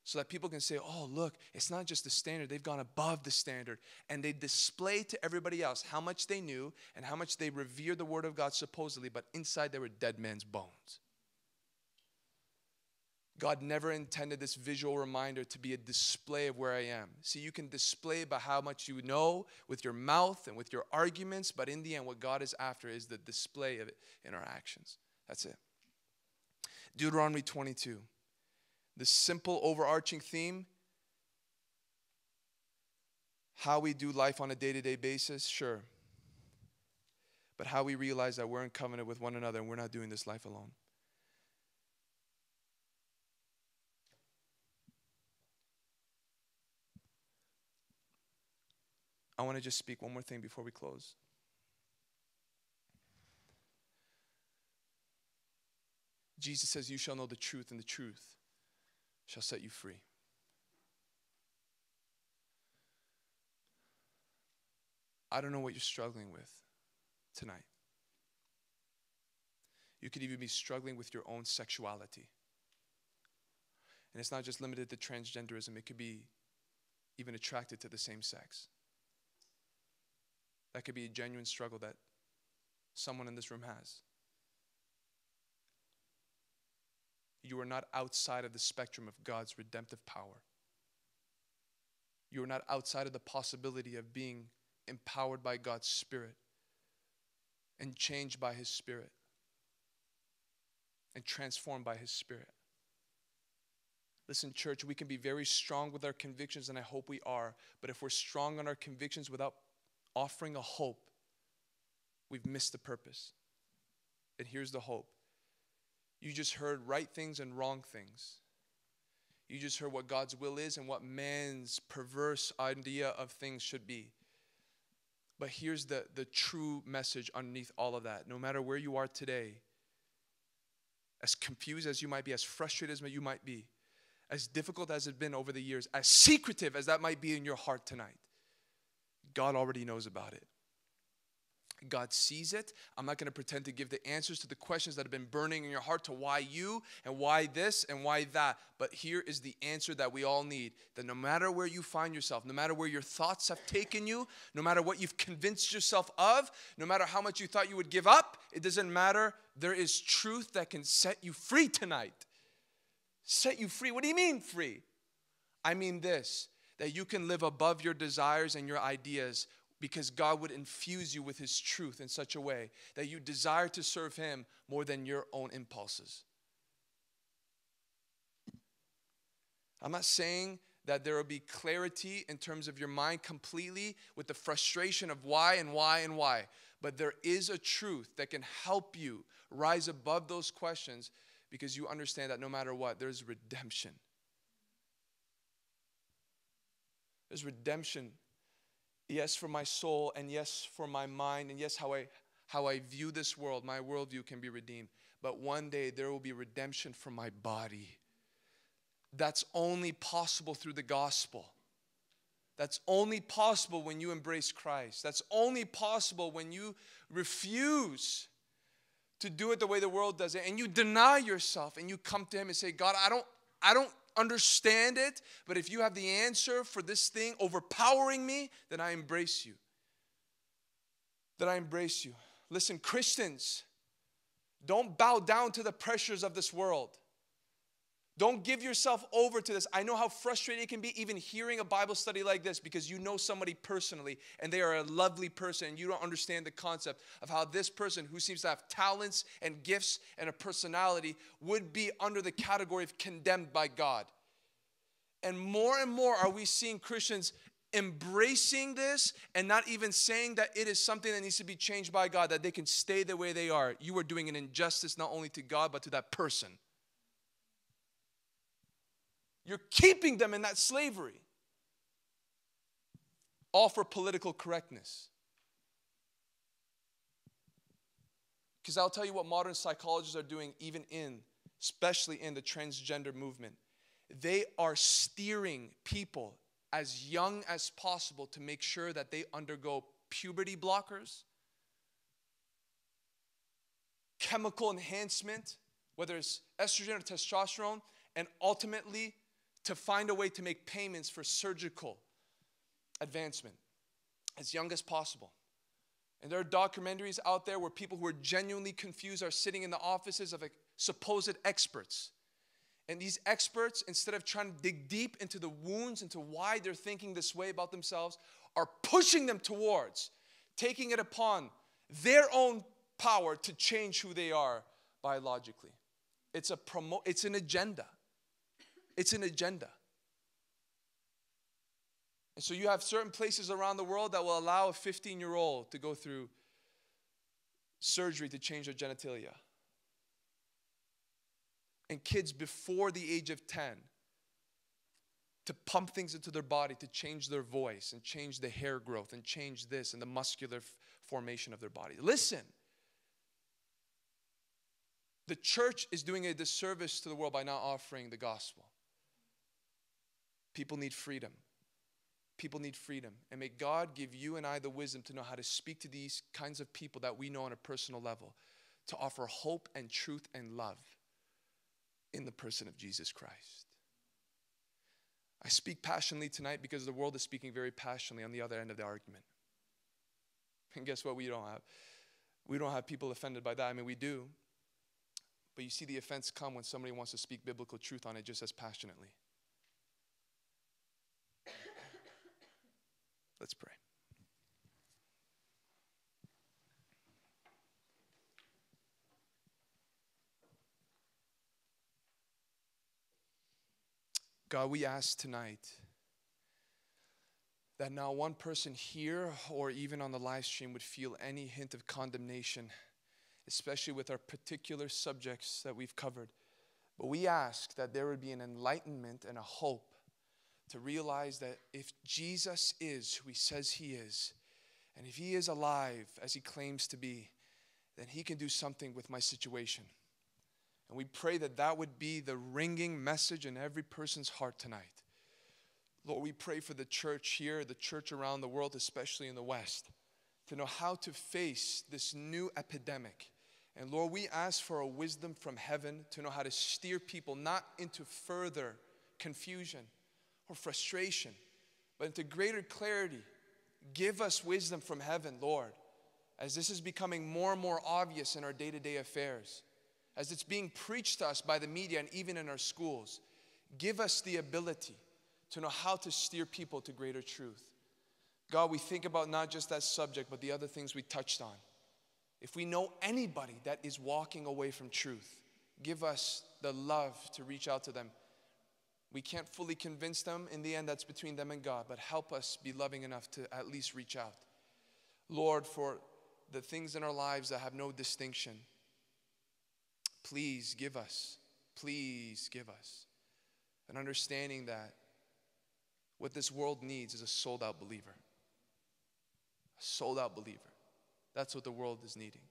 so that people can say, oh, look, it's not just the standard, they've gone above the standard. And they display to everybody else how much they knew and how much they revered the word of God supposedly, but inside they were dead man's bones. God never intended this visual reminder to be a display of where I am. See, you can display by how much you know with your mouth and with your arguments, but in the end, what God is after is the display of it in our actions. That's it. Deuteronomy 22. The simple overarching theme how we do life on a day to day basis, sure. But how we realize that we're in covenant with one another and we're not doing this life alone. I want to just speak one more thing before we close. Jesus says, You shall know the truth, and the truth shall set you free. I don't know what you're struggling with tonight. You could even be struggling with your own sexuality. And it's not just limited to transgenderism, it could be even attracted to the same sex. That could be a genuine struggle that someone in this room has. you are not outside of the spectrum of God's redemptive power. You are not outside of the possibility of being empowered by God's Spirit and changed by His Spirit and transformed by His Spirit. Listen, church, we can be very strong with our convictions, and I hope we are. But if we're strong on our convictions without offering a hope, we've missed the purpose. And here's the hope you just heard right things and wrong things. You just heard what God's will is and what man's perverse idea of things should be. But here's the, the true message underneath all of that. No matter where you are today, as confused as you might be, as frustrated as you might be, as difficult as it's been over the years, as secretive as that might be in your heart tonight, God already knows about it. God sees it. I'm not going to pretend to give the answers to the questions that have been burning in your heart to why you and why this and why that. But here is the answer that we all need that no matter where you find yourself, no matter where your thoughts have taken you, no matter what you've convinced yourself of, no matter how much you thought you would give up, it doesn't matter. There is truth that can set you free tonight. Set you free. What do you mean free? I mean this that you can live above your desires and your ideas because God would infuse you with His truth in such a way that you desire to serve Him more than your own impulses. I'm not saying that there will be clarity in terms of your mind completely with the frustration of why and why and why, but there is a truth that can help you rise above those questions because you understand that no matter what, there's redemption. There's redemption. Yes for my soul and yes for my mind and yes how i how i view this world. My worldview can be redeemed. But one day there will be redemption for my body. That's only possible through the gospel. That's only possible when you embrace christ. That's only possible when you refuse to do it the way the world does it and you deny yourself and you come to him and say god i don't i don't understand it, but if you have the answer for this thing overpowering me, then I embrace you. That I embrace you. Listen, Christians, don't bow down to the pressures of this world. Don't give yourself over to this. I know how frustrating it can be even hearing a Bible study like this because you know somebody personally and they are a lovely person and you don't understand the concept of how this person who seems to have talents and gifts and a personality would be under the category of condemned by God. And more and more are we seeing Christians embracing this and not even saying that it is something that needs to be changed by God, that they can stay the way they are. You are doing an injustice not only to God but to that person. You're keeping them in that slavery. All for political correctness. Because I'll tell you what modern psychologists are doing, even in, especially in the transgender movement. They are steering people as young as possible to make sure that they undergo puberty blockers, chemical enhancement, whether it's estrogen or testosterone, and ultimately to find a way to make payments for surgical advancement as young as possible. And there are documentaries out there where people who are genuinely confused are sitting in the offices of supposed experts. And these experts, instead of trying to dig deep into the wounds, into why they're thinking this way about themselves, are pushing them towards taking it upon their own power to change who they are biologically. It's a promo- it's an agenda. It's an agenda. And so you have certain places around the world that will allow a 15 year old to go through surgery to change their genitalia. And kids before the age of 10 to pump things into their body to change their voice and change the hair growth and change this and the muscular formation of their body. Listen, the church is doing a disservice to the world by not offering the gospel. People need freedom. People need freedom. And may God give you and I the wisdom to know how to speak to these kinds of people that we know on a personal level, to offer hope and truth and love in the person of Jesus Christ. I speak passionately tonight because the world is speaking very passionately on the other end of the argument. And guess what? We don't have. We don't have people offended by that. I mean, we do. But you see the offense come when somebody wants to speak biblical truth on it just as passionately. Let's pray. God, we ask tonight that not one person here or even on the live stream would feel any hint of condemnation, especially with our particular subjects that we've covered. But we ask that there would be an enlightenment and a hope to realize that if Jesus is who he says he is, and if he is alive as he claims to be, then he can do something with my situation. And we pray that that would be the ringing message in every person's heart tonight. Lord, we pray for the church here, the church around the world, especially in the West, to know how to face this new epidemic. And Lord, we ask for a wisdom from heaven to know how to steer people not into further confusion or frustration, but into greater clarity. Give us wisdom from heaven, Lord, as this is becoming more and more obvious in our day to day affairs, as it's being preached to us by the media and even in our schools. Give us the ability to know how to steer people to greater truth. God, we think about not just that subject, but the other things we touched on. If we know anybody that is walking away from truth, give us the love to reach out to them. We can't fully convince them. In the end, that's between them and God, but help us be loving enough to at least reach out. Lord, for the things in our lives that have no distinction, please give us, please give us an understanding that what this world needs is a sold out believer. A sold out believer. That's what the world is needing.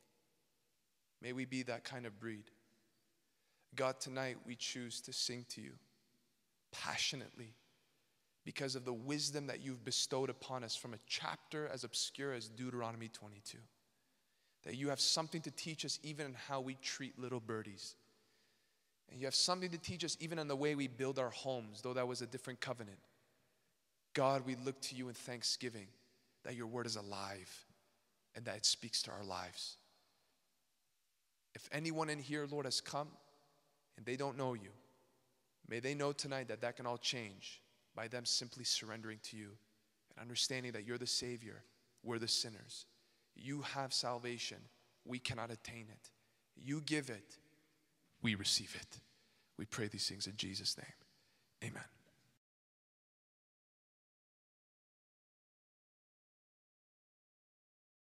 May we be that kind of breed. God, tonight we choose to sing to you passionately because of the wisdom that you've bestowed upon us from a chapter as obscure as Deuteronomy 22. That you have something to teach us even in how we treat little birdies. And you have something to teach us even in the way we build our homes, though that was a different covenant. God, we look to you in thanksgiving that your word is alive and that it speaks to our lives. If anyone in here, Lord, has come and they don't know you, may they know tonight that that can all change by them simply surrendering to you and understanding that you're the Savior, we're the sinners. You have salvation, we cannot attain it. You give it, we receive it. We pray these things in Jesus' name. Amen.